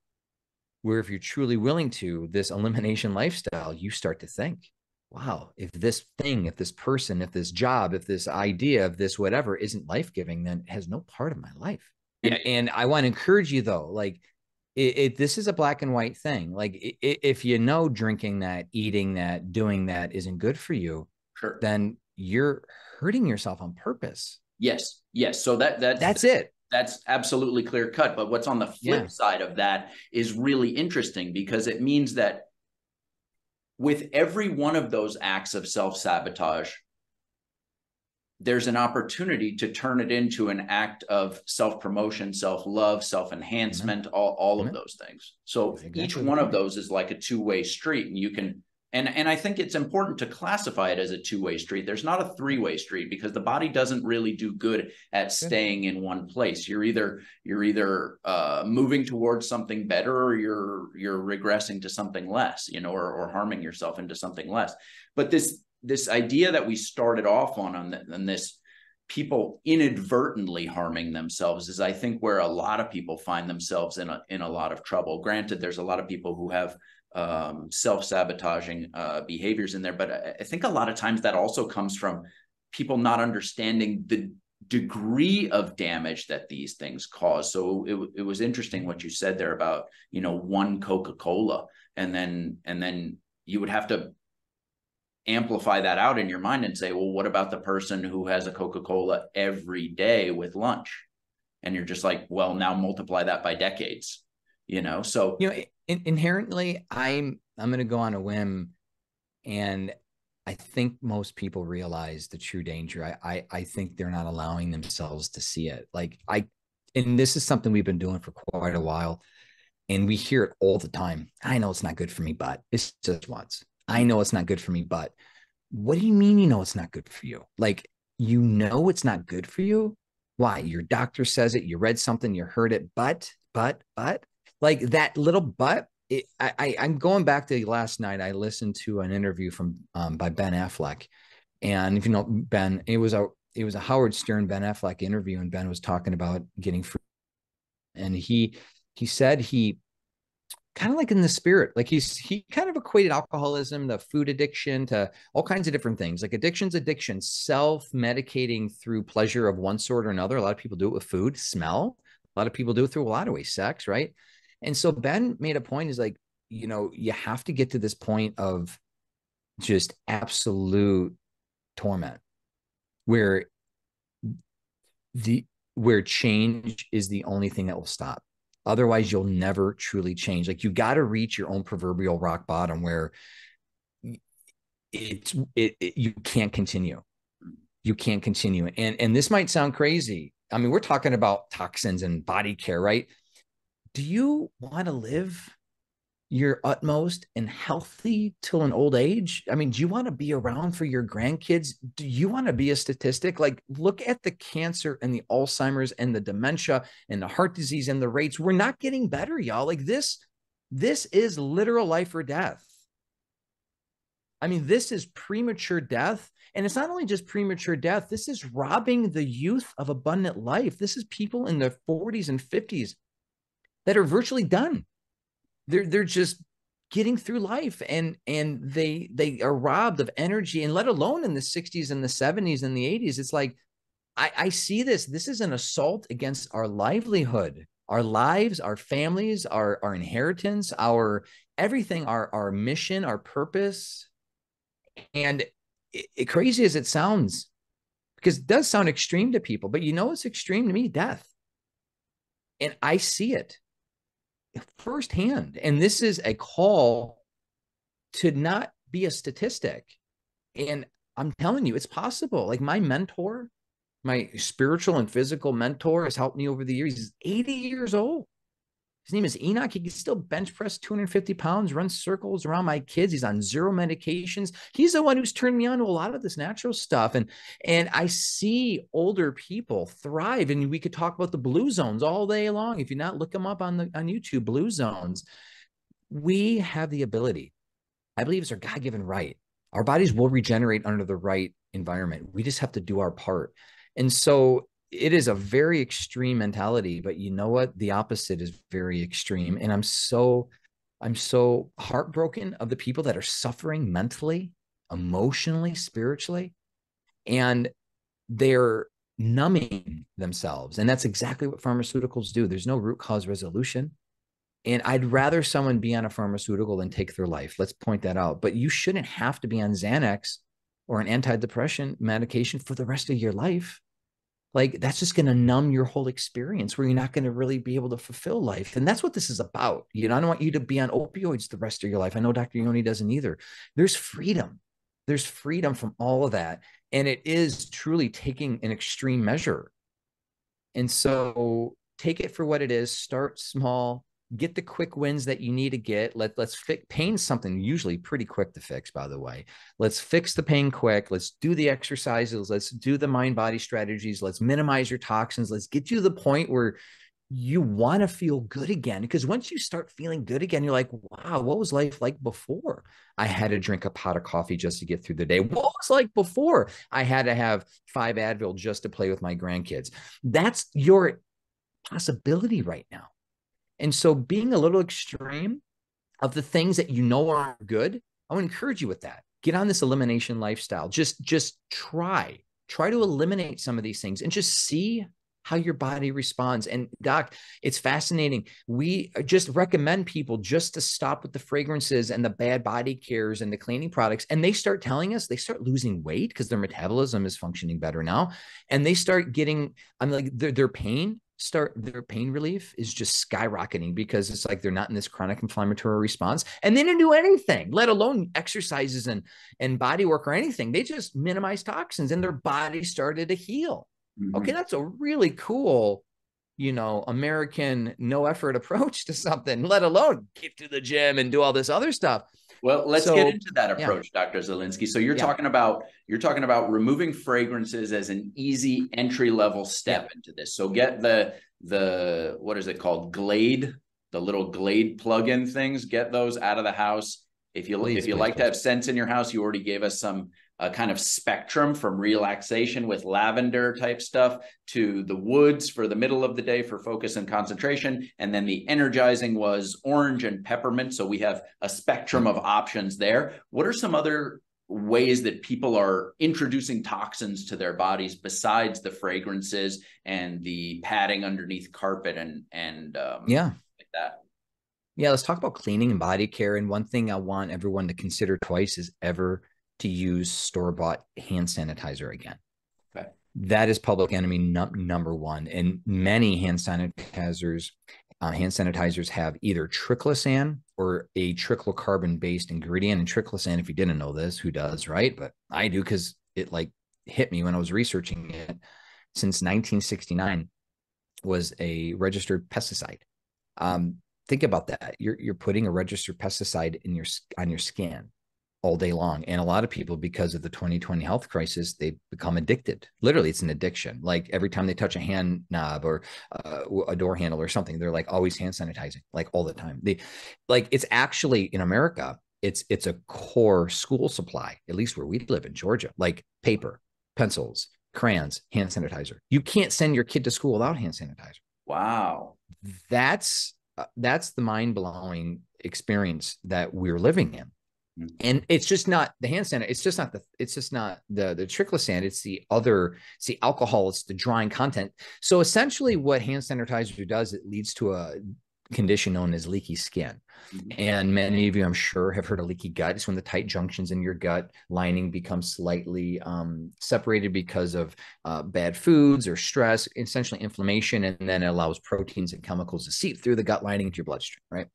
where, if you're truly willing to, this elimination lifestyle, you start to think, wow, if this thing, if this person, if this job, if this idea, if this whatever isn't life giving, then it has no part of my life. And, and I want to encourage you though, like it, it, this is a black and white thing. Like it, if you know drinking that, eating that, doing that isn't good for you, sure. then you're hurting yourself on purpose. Yes. Yes. So that that that's it. That's absolutely clear cut. But what's on the flip yeah. side of that is really interesting because it means that with every one of those acts of self sabotage, there's an opportunity to turn it into an act of self promotion, self love, self enhancement, mm-hmm. all, all of mm-hmm. those things. So exactly each one of those is like a two way street, and you can. And, and I think it's important to classify it as a two way street. There's not a three way street because the body doesn't really do good at staying in one place. You're either you're either uh, moving towards something better or you're you're regressing to something less, you know, or, or harming yourself into something less. But this this idea that we started off on on, the, on this people inadvertently harming themselves is I think where a lot of people find themselves in a in a lot of trouble. Granted, there's a lot of people who have um, self-sabotaging uh, behaviors in there, but I, I think a lot of times that also comes from people not understanding the degree of damage that these things cause. So it, it was interesting what you said there about you know one Coca-Cola, and then and then you would have to amplify that out in your mind and say, well, what about the person who has a Coca Cola every day with lunch? And you're just like, well, now multiply that by decades, you know? So, you know, in- inherently, I'm, I'm going to go on a whim and I think most people realize the true danger. I, I, I think they're not allowing themselves to see it. Like I, and this is something we've been doing for quite a while and we hear it all the time. I know it's not good for me, but it's just once. I know it's not good for me, but what do you mean you know it's not good for you? Like, you know it's not good for you? Why? Your doctor says it, you read something, you heard it, but, but, but, like that little but. It, I, I, am going back to last night. I listened to an interview from um, by Ben Affleck, and if you know Ben, it was a it was a Howard Stern Ben Affleck interview, and Ben was talking about getting free, and he he said he kind of like in the spirit like he's he kind of equated alcoholism the food addiction to all kinds of different things. Like addiction's addiction. Self-medicating through pleasure of one sort or another. A lot of people do it with food smell. A lot of people do it through a lot of ways sex right and so ben made a point is like you know you have to get to this point of just absolute torment where the where change is the only thing that will stop Otherwise, you'll never truly change. Like you got to reach your own proverbial rock bottom where it's it, it, you can't continue. You can't continue. And and this might sound crazy. I mean, we're talking about toxins and body care, right? Do you want to live your utmost and healthy till an old age? I mean, do you want to be around for your grandkids? Do you want to be a statistic? Like, look at the cancer and the Alzheimer's and the dementia and the heart disease and the rates. We're not getting better, y'all. Like this, this is literal life or death. I mean, this is premature death. And it's not only just premature death, this is robbing the youth of abundant life. This is people in their 40s and 50s that are virtually done. They're they're just getting through life and and they they are robbed of energy and let alone in the 60s and the 70s and the 80s it's like i i see this. This is an assault against our livelihood our lives our families our our inheritance our everything our our mission our purpose. And it, it, crazy as it sounds because it does sound extreme to people but you know it's extreme to me? Death. And i see it firsthand. And this is a call to not be a statistic. And I'm telling you, it's possible. Like my mentor, my spiritual and physical mentor has helped me over the years. He's 80 years old. His name is Enoch. He can still bench press 250 pounds, run circles around my kids. He's on zero medications. He's the one who's turned me on to a lot of this natural stuff. And and I see older people thrive. And we could talk about the blue zones all day long. If you not look them up on the on YouTube, blue zones. We have the ability. I believe it's our God-given right. Our bodies will regenerate under the right environment. We just have to do our part. And so it is a very extreme mentality but you know what? The opposite is very extreme and i'm so i'm so heartbroken of the people that are suffering mentally emotionally spiritually and they're numbing themselves and that's exactly what pharmaceuticals do. There's no root cause resolution and i'd rather someone be on a pharmaceutical than take their life. Let's point that out. But you shouldn't have to be on xanax or an antidepressant medication for the rest of your life like that's just going to numb your whole experience where you're not going to really be able to fulfill life and that's what this is about you know i don't want you to be on opioids the rest of your life i know dr yoni doesn't either. There's freedom there's freedom from all of that and it is truly taking an extreme measure. And so take it for what it is start small get the quick wins that you need to get. Let let's fix pain something usually pretty quick to fix, by the way. Let's fix the pain quick. Let's do the exercises. Let's do the mind body strategies. Let's minimize your toxins. Let's get you to the point where you want to feel good again. Because once you start feeling good again, you're like, wow, what was life like before? I had to drink a pot of coffee just to get through the day. What was like before? I had to have five Advil just to play with my grandkids. That's your possibility right now. And so being a little extreme of the things that you know are good, I would encourage you with that. Get on this elimination lifestyle. Just just try. Try to eliminate some of these things and just see how your body responds. And doc, it's fascinating. We just recommend people just to stop with the fragrances and the bad body cares and the cleaning products. And they start telling us they start losing weight because their metabolism is functioning better now. And they start getting, I'm like, their, their pain start their pain relief is just skyrocketing because it's like they're not in this chronic inflammatory response and they didn't do anything let alone exercises and and body work or anything. They just minimize toxins and their body started to heal. Mm-hmm. okay that's a really cool you know american no effort <laughs> approach to something let alone get to the gym and do all this other stuff well, let's so, get into that approach, yeah. Dr. Zielinski. So you're yeah. talking about you're talking about removing fragrances as an easy entry level step into this. So get the the what is it called? Glade, the little Glade plug-in things, get those out of the house If you if you like to have scents in your house, you already gave us some uh, kind of spectrum from relaxation with lavender type stuff to the woods for the middle of the day for focus and concentration. And then the energizing was orange and peppermint. So we have a spectrum of options there. What are some other ways that people are introducing toxins to their bodies besides the fragrances and the padding underneath carpet and and um, yeah like that yeah let's talk about cleaning and body care and one thing i want everyone to consider twice is ever to use store-bought hand sanitizer again okay that is public enemy num- number one and many hand sanitizers uh, hand sanitizers have either triclosan or a triclocarban based ingredient. And triclosan, if you didn't know this, who does, right? But I do because it like hit me when I was researching it. Since 1969, was a registered pesticide. Um, think about that. You're you're putting a registered pesticide in your on your skin all day long. And a lot of people, because of the 2020 health crisis, they become addicted. Literally, it's an addiction. Like every time they touch a hand knob or uh, a door handle or something, they're like always hand sanitizing, like all the time. They, like it's actually in America, it's it's a core school supply, at least where we live in Georgia, like paper, pencils, crayons, hand sanitizer. You can't send your kid to school without hand sanitizer. Wow, that's uh, that's the mind blowing experience that we're living in. And it's just not the hand sanitizer. It's just not the. It's just not the the triclosan. It's the other. It's the alcohol. It's the drying content. So essentially, what hand sanitizer does, it leads to a condition known as leaky skin. Mm-hmm. And many of you, I'm sure, have heard of leaky gut. It's when the tight junctions in your gut lining become slightly um, separated because of uh, bad foods or stress, essentially inflammation, and then it allows proteins and chemicals to seep through the gut lining into your bloodstream, right?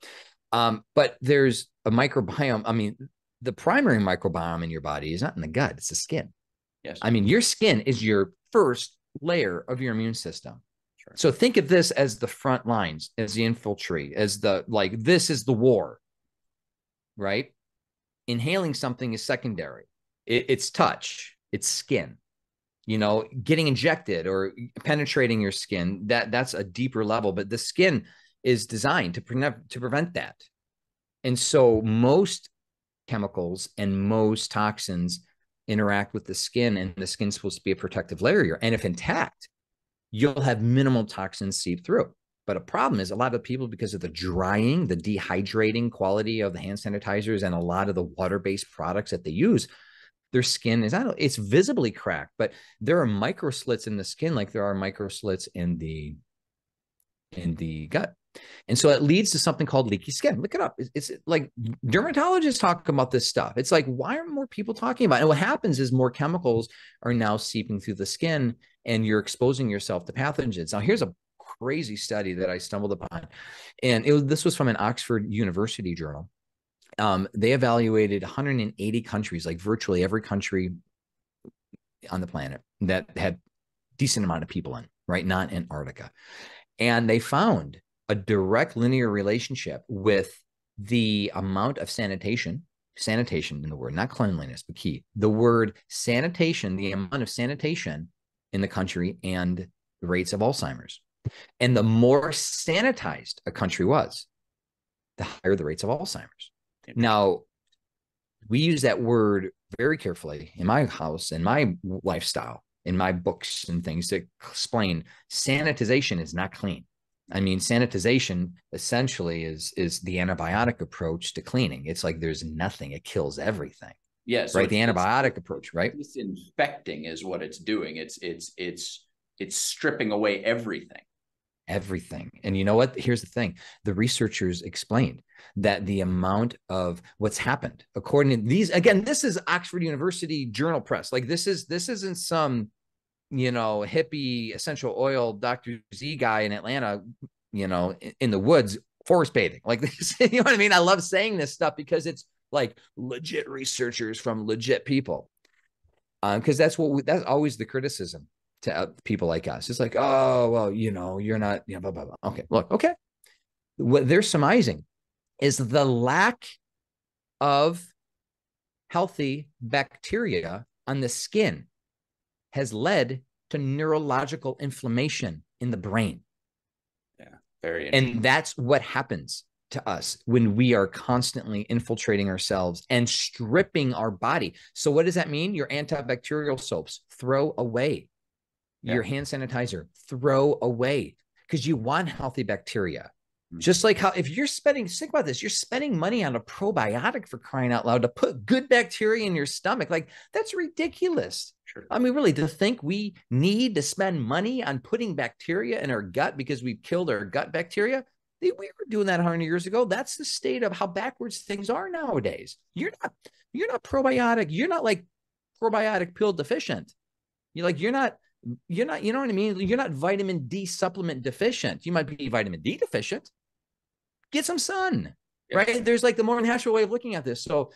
Um, but there's a microbiome. I mean, the primary microbiome in your body is not in the gut, it's the skin. Yes. I mean, your skin is your first layer of your immune system. Sure. So think of this as the front lines, as the infiltrate, as the like, this is the war, right? Inhaling something is secondary. It, it's touch, it's skin. You know, getting injected or penetrating your skin, that that's a deeper level, but the skin is designed to prevent to prevent that. And so most chemicals and most toxins interact with the skin and the skin's supposed to be a protective layer and if intact you'll have minimal toxins seep through. But a problem is a lot of people because of the drying the dehydrating quality of the hand sanitizers and a lot of the water-based products that they use their skin is I don't it's visibly cracked but there are micro slits in the skin like there are micro slits in the in the gut and so it leads to something called leaky skin. Look it up. It's, it's, like dermatologists talk about this stuff. It's like, why are more people talking about it? And what happens is more chemicals are now seeping through the skin and you're exposing yourself to pathogens. Now, here's a crazy study that I stumbled upon. And it was, this was from an Oxford University journal. Um, they evaluated 180 countries, like virtually every country on the planet that had decent amount of people in, right? Not Antarctica. And they found a direct linear relationship with the amount of sanitation sanitation in the word not cleanliness but key the word sanitation the amount of sanitation in the country and the rates of alzheimer's. And the more sanitized a country was the higher the rates of alzheimer's. Now we use that word very carefully in my house in my lifestyle in my books and things to explain sanitization is not clean I mean, sanitization essentially is is the antibiotic approach to cleaning. It's like there's nothing; it kills everything. Yes, yeah, right. The antibiotic approach, right? Disinfecting is what it's doing. It's it's it's it's stripping away everything. Everything. And you know what? Here's the thing: the researchers explained that the amount of what's happened, according to these, again, this is Oxford University Journal Press. Like this is this isn't some you know, hippie essential oil Dr. Z guy in Atlanta, you know, in, in the woods, forest bathing. Like <laughs> this, you know what I mean? I love saying this stuff because it's like legit researchers from legit people. Um, Because um, that's what we, that's always the criticism to uh, people like us. It's like, oh, well, you know, you're not, you know, blah, blah, blah. Okay, look, okay. What they're surmising is the lack of healthy bacteria on the skin has led to neurological inflammation in the brain. Yeah, very. And that's what happens. to us when we are constantly infiltrating ourselves and stripping our body. So, what does that mean? Your antibacterial soaps, throw away. Yeah. Your hand sanitizer, throw away because you want healthy bacteria. Mm-hmm. Just like how, if you're spending, think about this, you're spending money on a probiotic for crying out loud to put good bacteria in your stomach. Like, that's ridiculous. Sure. I mean, really, to think we need to spend money on putting bacteria in our gut because we've killed our gut bacteria. We were doing that 100 years ago. That's the state of how backwards things are nowadays. You're not, you're not probiotic. You're not like probiotic pill deficient. You're like, you're not, you're not, you know what I mean? You're not vitamin D supplement deficient. You might be vitamin D deficient. Get some sun, right? There's like the more natural way of looking at this. So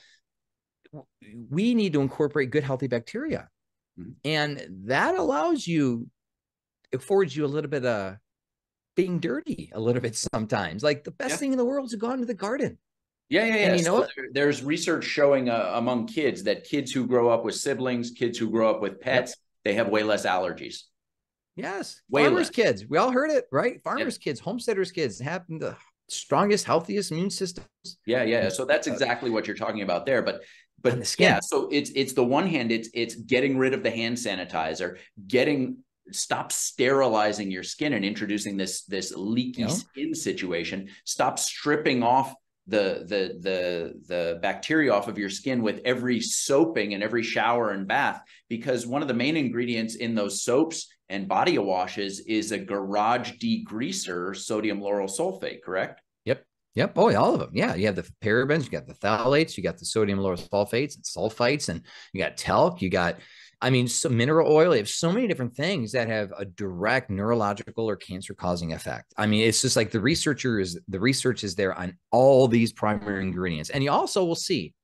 we need to incorporate good, healthy bacteria. Mm-hmm. And that allows you, affords you a little bit of being dirty a little bit sometimes. Like the best yeah. thing in the world is to go into the garden. Yeah, yeah, yeah. And you know, so there, there's research showing uh, among kids that kids who grow up with siblings, kids who grow up with pets, yep. they have way less allergies. Yes, way farmers' less. kids. We all heard it, right? Farmers' yep. kids, homesteaders' kids have the strongest, healthiest immune systems. Yeah, yeah. So that's exactly what you're talking about there. But but yeah, so it's it's the one hand, it's it's getting rid of the hand sanitizer, getting stop sterilizing your skin and introducing this this leaky yeah. skin situation. Stop stripping off the the the the bacteria off of your skin with every soaping and every shower and bath because one of the main ingredients in those soaps and body washes is a garage degreaser sodium lauryl sulfate correct Yep. Oh, yeah, all of them. Yeah. You have the parabens, you got the phthalates, you got the sodium lauryl sulfates and sulfites, and you got talc, you got, I mean, some mineral oil. You have so many different things that have a direct neurological or cancer causing effect. I mean, it's just like the researcher is the research is there on all these primary ingredients. And you also will see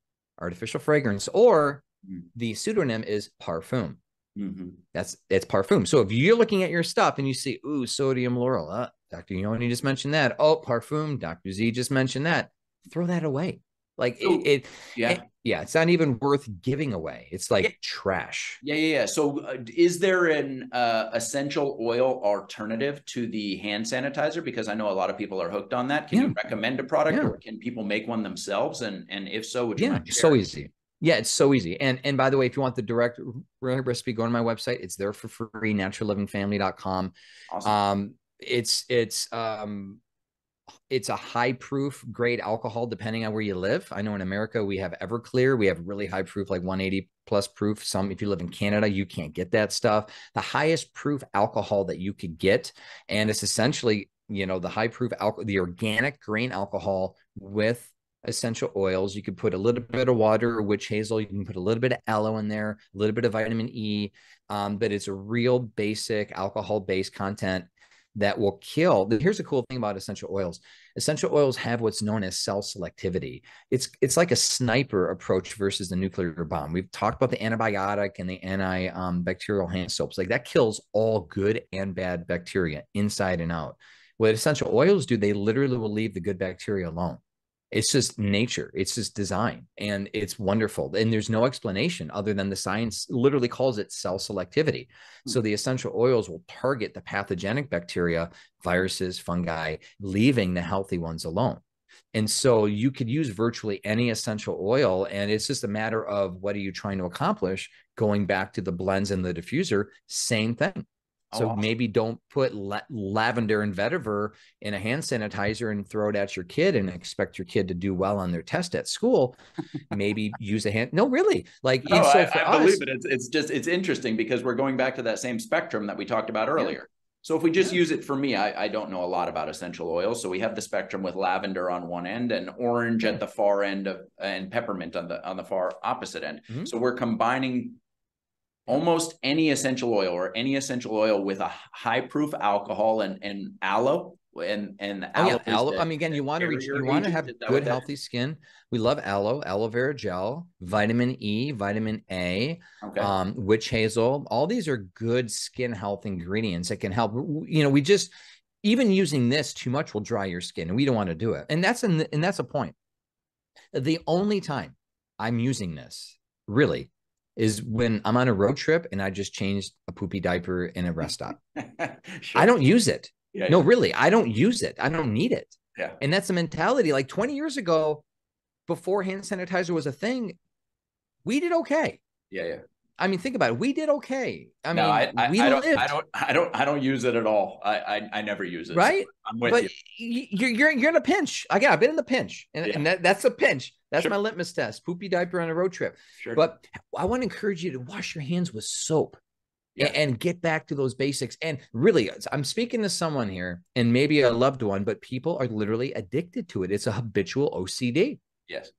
artificial fragrance or mm. the pseudonym is parfum. Mm-hmm. That's it's parfum. So if you're looking at your stuff and you see, ooh, sodium lauryl, uh, Dr. Yoni just mentioned that. Oh, parfum. Dr. Z just mentioned that. Throw that away. Like it, it, yeah, it, yeah. It's not even worth giving away. It's like yeah. trash. Yeah, yeah, yeah. So, uh, is there an uh, essential oil alternative to the hand sanitizer? Because I know a lot of people are hooked on that. Can yeah. you recommend a product, yeah. or can people make one themselves? And and if so, would you? Yeah, so easy. Yeah, it's so easy. And and by the way, if you want the direct recipe, go to my website. It's there for free, naturallivingfamily.com. Awesome. Um, it's it's um it's a high proof grade alcohol depending on where you live. I know in America we have Everclear, we have really high proof like 180 plus proof. Some if you live in Canada, you can't get that stuff. The highest proof alcohol that you could get and it's essentially, you know, the high proof alcohol, the organic grain alcohol with essential oils. You could put a little bit of water or witch hazel. You can put a little bit of aloe in there, a little bit of vitamin E. Um, but it's a real basic alcohol based content that will kill. Here's a cool thing about essential oils. Essential oils have what's known as cell selectivity. It's it's like a sniper approach versus the nuclear bomb. We've talked about the antibiotic and the antibacterial um, hand soaps. Like that kills all good and bad bacteria inside and out. What essential oils do, they literally will leave the good bacteria alone it's just nature. It's just design and it's wonderful and there's no explanation other than the science literally calls it cell selectivity. So hmm. the essential oils will target the pathogenic bacteria viruses fungi leaving the healthy ones alone. And so you could use virtually any essential oil and it's just a matter of what are you trying to accomplish? Going back to the blends and the diffuser same thing so oh, maybe don't put la- lavender and vetiver in a hand sanitizer and throw it at your kid and expect your kid to do well on their test at school. maybe <laughs> use a hand. No, really. Like no, so I, I us, believe it. It's, it's just it's interesting because we're going back to that same spectrum that we talked about earlier. Yeah. So if we just yeah. use it for me, I, I, don't know a lot about essential oils. So we have the spectrum with lavender on one end and orange at the far end of and peppermint on the on the far opposite end. Mm-hmm. So we're combining almost any essential oil or any essential oil with a high proof alcohol and, and aloe and and oh, yeah, aloe. The, I mean, again, you want to reach, you want to have good, healthy skin. We love aloe, aloe vera gel, vitamin E, vitamin A, okay. um, witch hazel. All these are good skin health ingredients that can help. You know, we just even using this too much will dry your skin, and we don't want to do it. And that's an, and that's a point. The only time I'm using this really is when I'm on a road trip and I just changed a poopy diaper in a rest stop. <laughs> sure. I don't use it. Yeah, no, yeah. really, I don't use it. I don't need it. Yeah. And that's the mentality. Like 20 years ago, before hand sanitizer was a thing, we did okay. Yeah, yeah. I mean, think about it. We did okay. I no, mean, I, I, we I don't, lived, I don't, I don't, I don't use it at all. I, I, I never use it. so right? I'm with but you. you're you're you're in a pinch. Again, I've been in the pinch, and, Yeah. and that, that's a pinch. That's Sure. my litmus test. Poopy diaper on a road trip. Sure. But I want to encourage you to wash your hands with soap Yeah. and, get back to those basics. And really, I'm speaking to someone here, and maybe a loved one, but people are literally addicted to it. It's a habitual OCD, yes.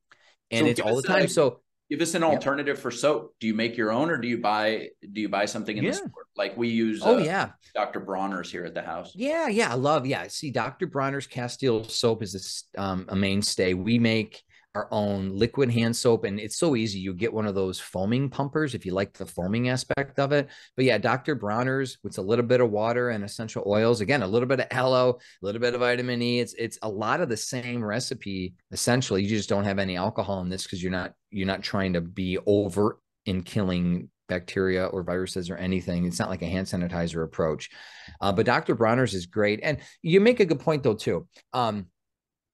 and So it's all the time. So Give us an alternative for soap. Do you make your own, or do you buy? Do you buy something in Yeah. the store? Like we use. oh uh, yeah, Dr. Bronner's here at the house. Yeah, yeah, I love. Yeah, see, Dr. Bronner's Castile soap is this, um, a mainstay. We make our own liquid hand soap, and it's so easy. You get one of those foaming pumpers if you like the foaming aspect of it. But yeah, Dr. Bronner's with a little bit of water and essential oils. Again, a little bit of aloe, a little bit of vitamin E. It's it's a lot of the same recipe. Essentially, you just don't have any alcohol in this because you're not you're not trying to be over in killing bacteria or viruses or anything. It's not like a hand sanitizer approach. Uh, but Dr. Bronner's is great. And you make a good point, though, too. Um,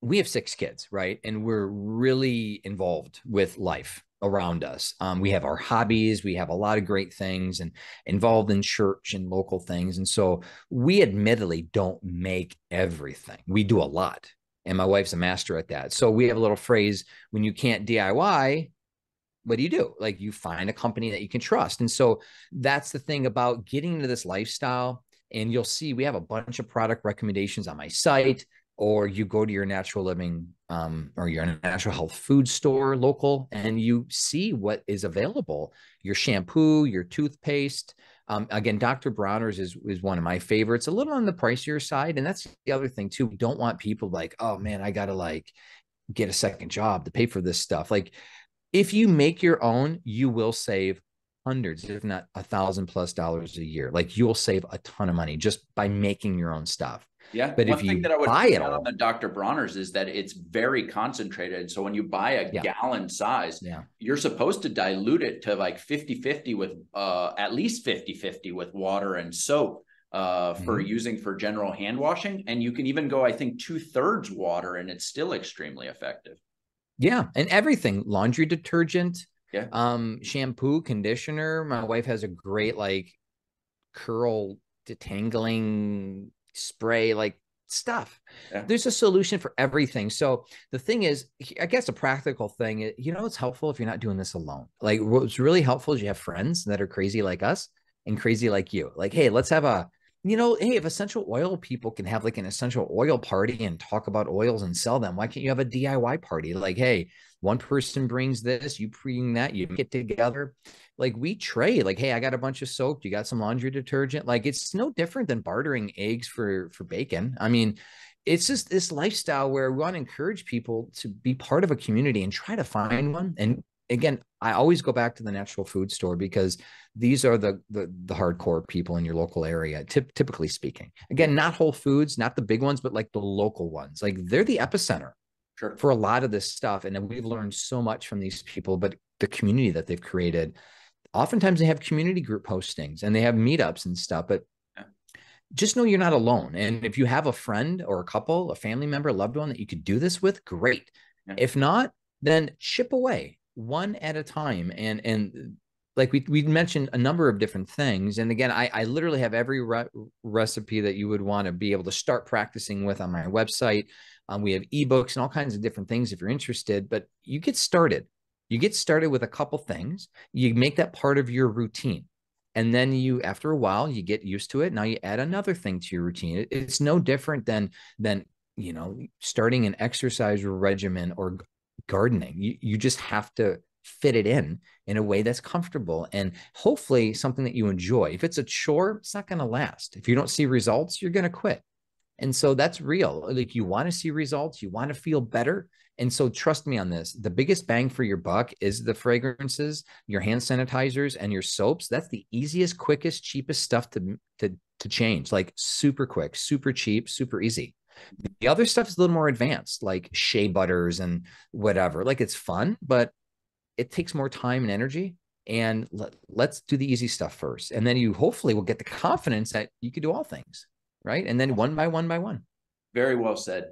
we have six kids, right? And we're really involved with life around us. Um, we have our hobbies, we have a lot of great things and involved in church and local things. And so we admittedly don't make everything, we do a lot. And my wife's a master at that. So we have a little phrase when you can't DIY, what do you do? Like you find a company that you can trust. And so that's the thing about getting into this lifestyle. And you'll see we have a bunch of product recommendations on my site, or you go to your natural living um, or your natural health food store local and you see what is available your shampoo, your toothpaste. Um, again, Dr. Bronner's is, is one of my favorites, a little on the pricier side. And that's the other thing, too. We don't want people like, oh man, I got to like get a second job to pay for this stuff. Like, if you make your own, you will save hundreds, if not a thousand plus dollars a year. Like you'll save a ton of money just by making your own stuff. Yeah. But One if you that I would buy it all- on the Dr. Bronner's is that it's very concentrated. So when you buy a Yeah. gallon size, Yeah. you're supposed to dilute it to like 50 50 with uh, at least 50 50 with water and soap uh, for Mm-hmm. using for general hand washing. And you can even go, I think, two thirds water and it's still extremely effective. Yeah. And everything laundry detergent, Yeah. um, shampoo, conditioner. My wife has a great like curl detangling spray, like stuff. Yeah. There's a solution for everything. So the thing is, I guess a practical thing, you know, it's helpful if you're not doing this alone. Like what's really helpful is you have friends that are crazy like us and crazy like you. Like, hey, let's have a, you know, hey, if essential oil people can have like an essential oil party and talk about oils and sell them, why can't you have a DIY party? Like, hey, one person brings this, you bring that, you get together. Like we trade, like, hey, I got a bunch of soap, you got some laundry detergent. Like it's no different than bartering eggs for for bacon. I mean, it's just this lifestyle where we want to encourage people to be part of a community and try to find one. And again, I always go back to the natural food store because these are the the, the hardcore people in your local area, typ- typically speaking. Again, not Whole Foods, not the big ones, but like the local ones. Like they're the epicenter Sure. for a lot of this stuff. And we've learned so much from these people, but the community that they've created, oftentimes they have community group postings and they have meetups and stuff. But just know you're not alone. And if you have a friend or a couple, a family member, a loved one that you could do this with, great. Yeah. If not, then chip away one at a time. And and like we we mentioned a number of different things. And again, I I literally have every re- recipe that you would want to be able to start practicing with on my website. Um, we have ebooks and all kinds of different things if you're interested. But you get started. You get started with a couple things. You make that part of your routine. And then you, after a while, you get used to it. Now you add another thing to your routine. It- it's no different than than you know starting an exercise regimen or gardening. You you just have to fit it in in a way that's comfortable and hopefully something that you enjoy. If it's a chore, it's not going to last. If you don't see results, you're going to quit. And so that's real. Like you want to see results, you want to feel better. And so trust me on this. The biggest bang for your buck is the fragrances, your hand sanitizers and your soaps. That's the easiest, quickest, cheapest stuff to to to change. Like super quick, super cheap, super easy. The other stuff is a little more advanced, like shea butters and whatever. Like it's fun, but it takes more time and energy. And let, let's do the easy stuff first. And then you hopefully will get the confidence that you can do all things. Right. And then one by one by one. Very well said.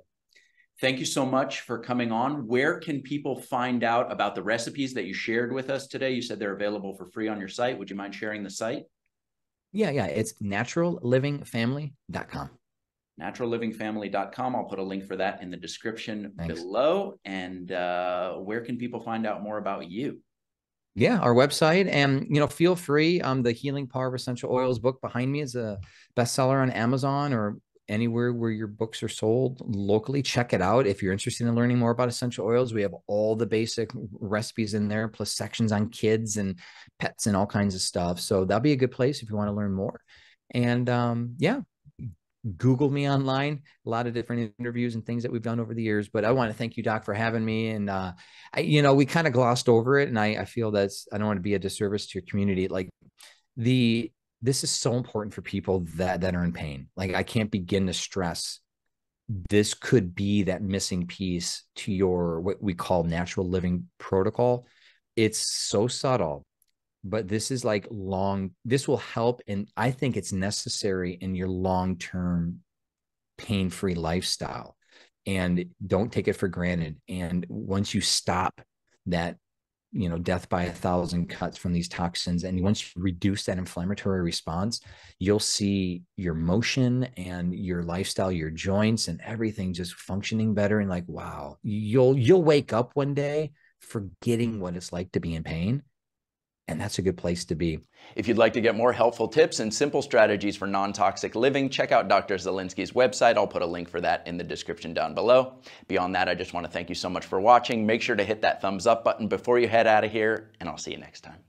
thank you so much for coming on. Where can people find out about the recipes that you shared with us today? You said they're available for free on your site. Would you mind sharing the site? Yeah, yeah. It's naturallivingfamily.com. Naturallivingfamily.com. I'll put a link for that in the description Thanks. below. And uh, where can people find out more about you? Yeah, our website, and you know, feel free. Um, the Healing Power of Essential Oils book behind me is a bestseller on Amazon or anywhere where your books are sold locally. Check it out if you're interested in learning more about essential oils. We have all the basic recipes in there, plus sections on kids and pets and all kinds of stuff. So that'll be a good place if you want to learn more. And um, yeah, Google me online, a lot of different interviews and things that we've done over the years. But I want to thank you, Doc, for having me. And, uh, I, you know, we kind of glossed over it. And I, I feel that's, I don't want to be a disservice to your community. Like the, this is so important for people that that are in pain. Like I can't begin to stress this could be that missing piece to your what we call natural living protocol. It's so subtle, but this is like long this will help and I think it's necessary in your long-term pain-free lifestyle. And don't take it for granted. And once you stop that you know death by a thousand cuts from these toxins and once you reduce that inflammatory response you'll see your motion and your lifestyle your joints and everything just functioning better and like wow you'll you'll wake up one day forgetting what it's like to be in pain and that's a good place to be. If you'd like to get more helpful tips and simple strategies for non-toxic living, check out Dr. Zielinski's website. I'll put a link for that in the description down below. Beyond that, I just want to thank you so much for watching. Make sure to hit that thumbs up button before you head out of here, and I'll see you next time.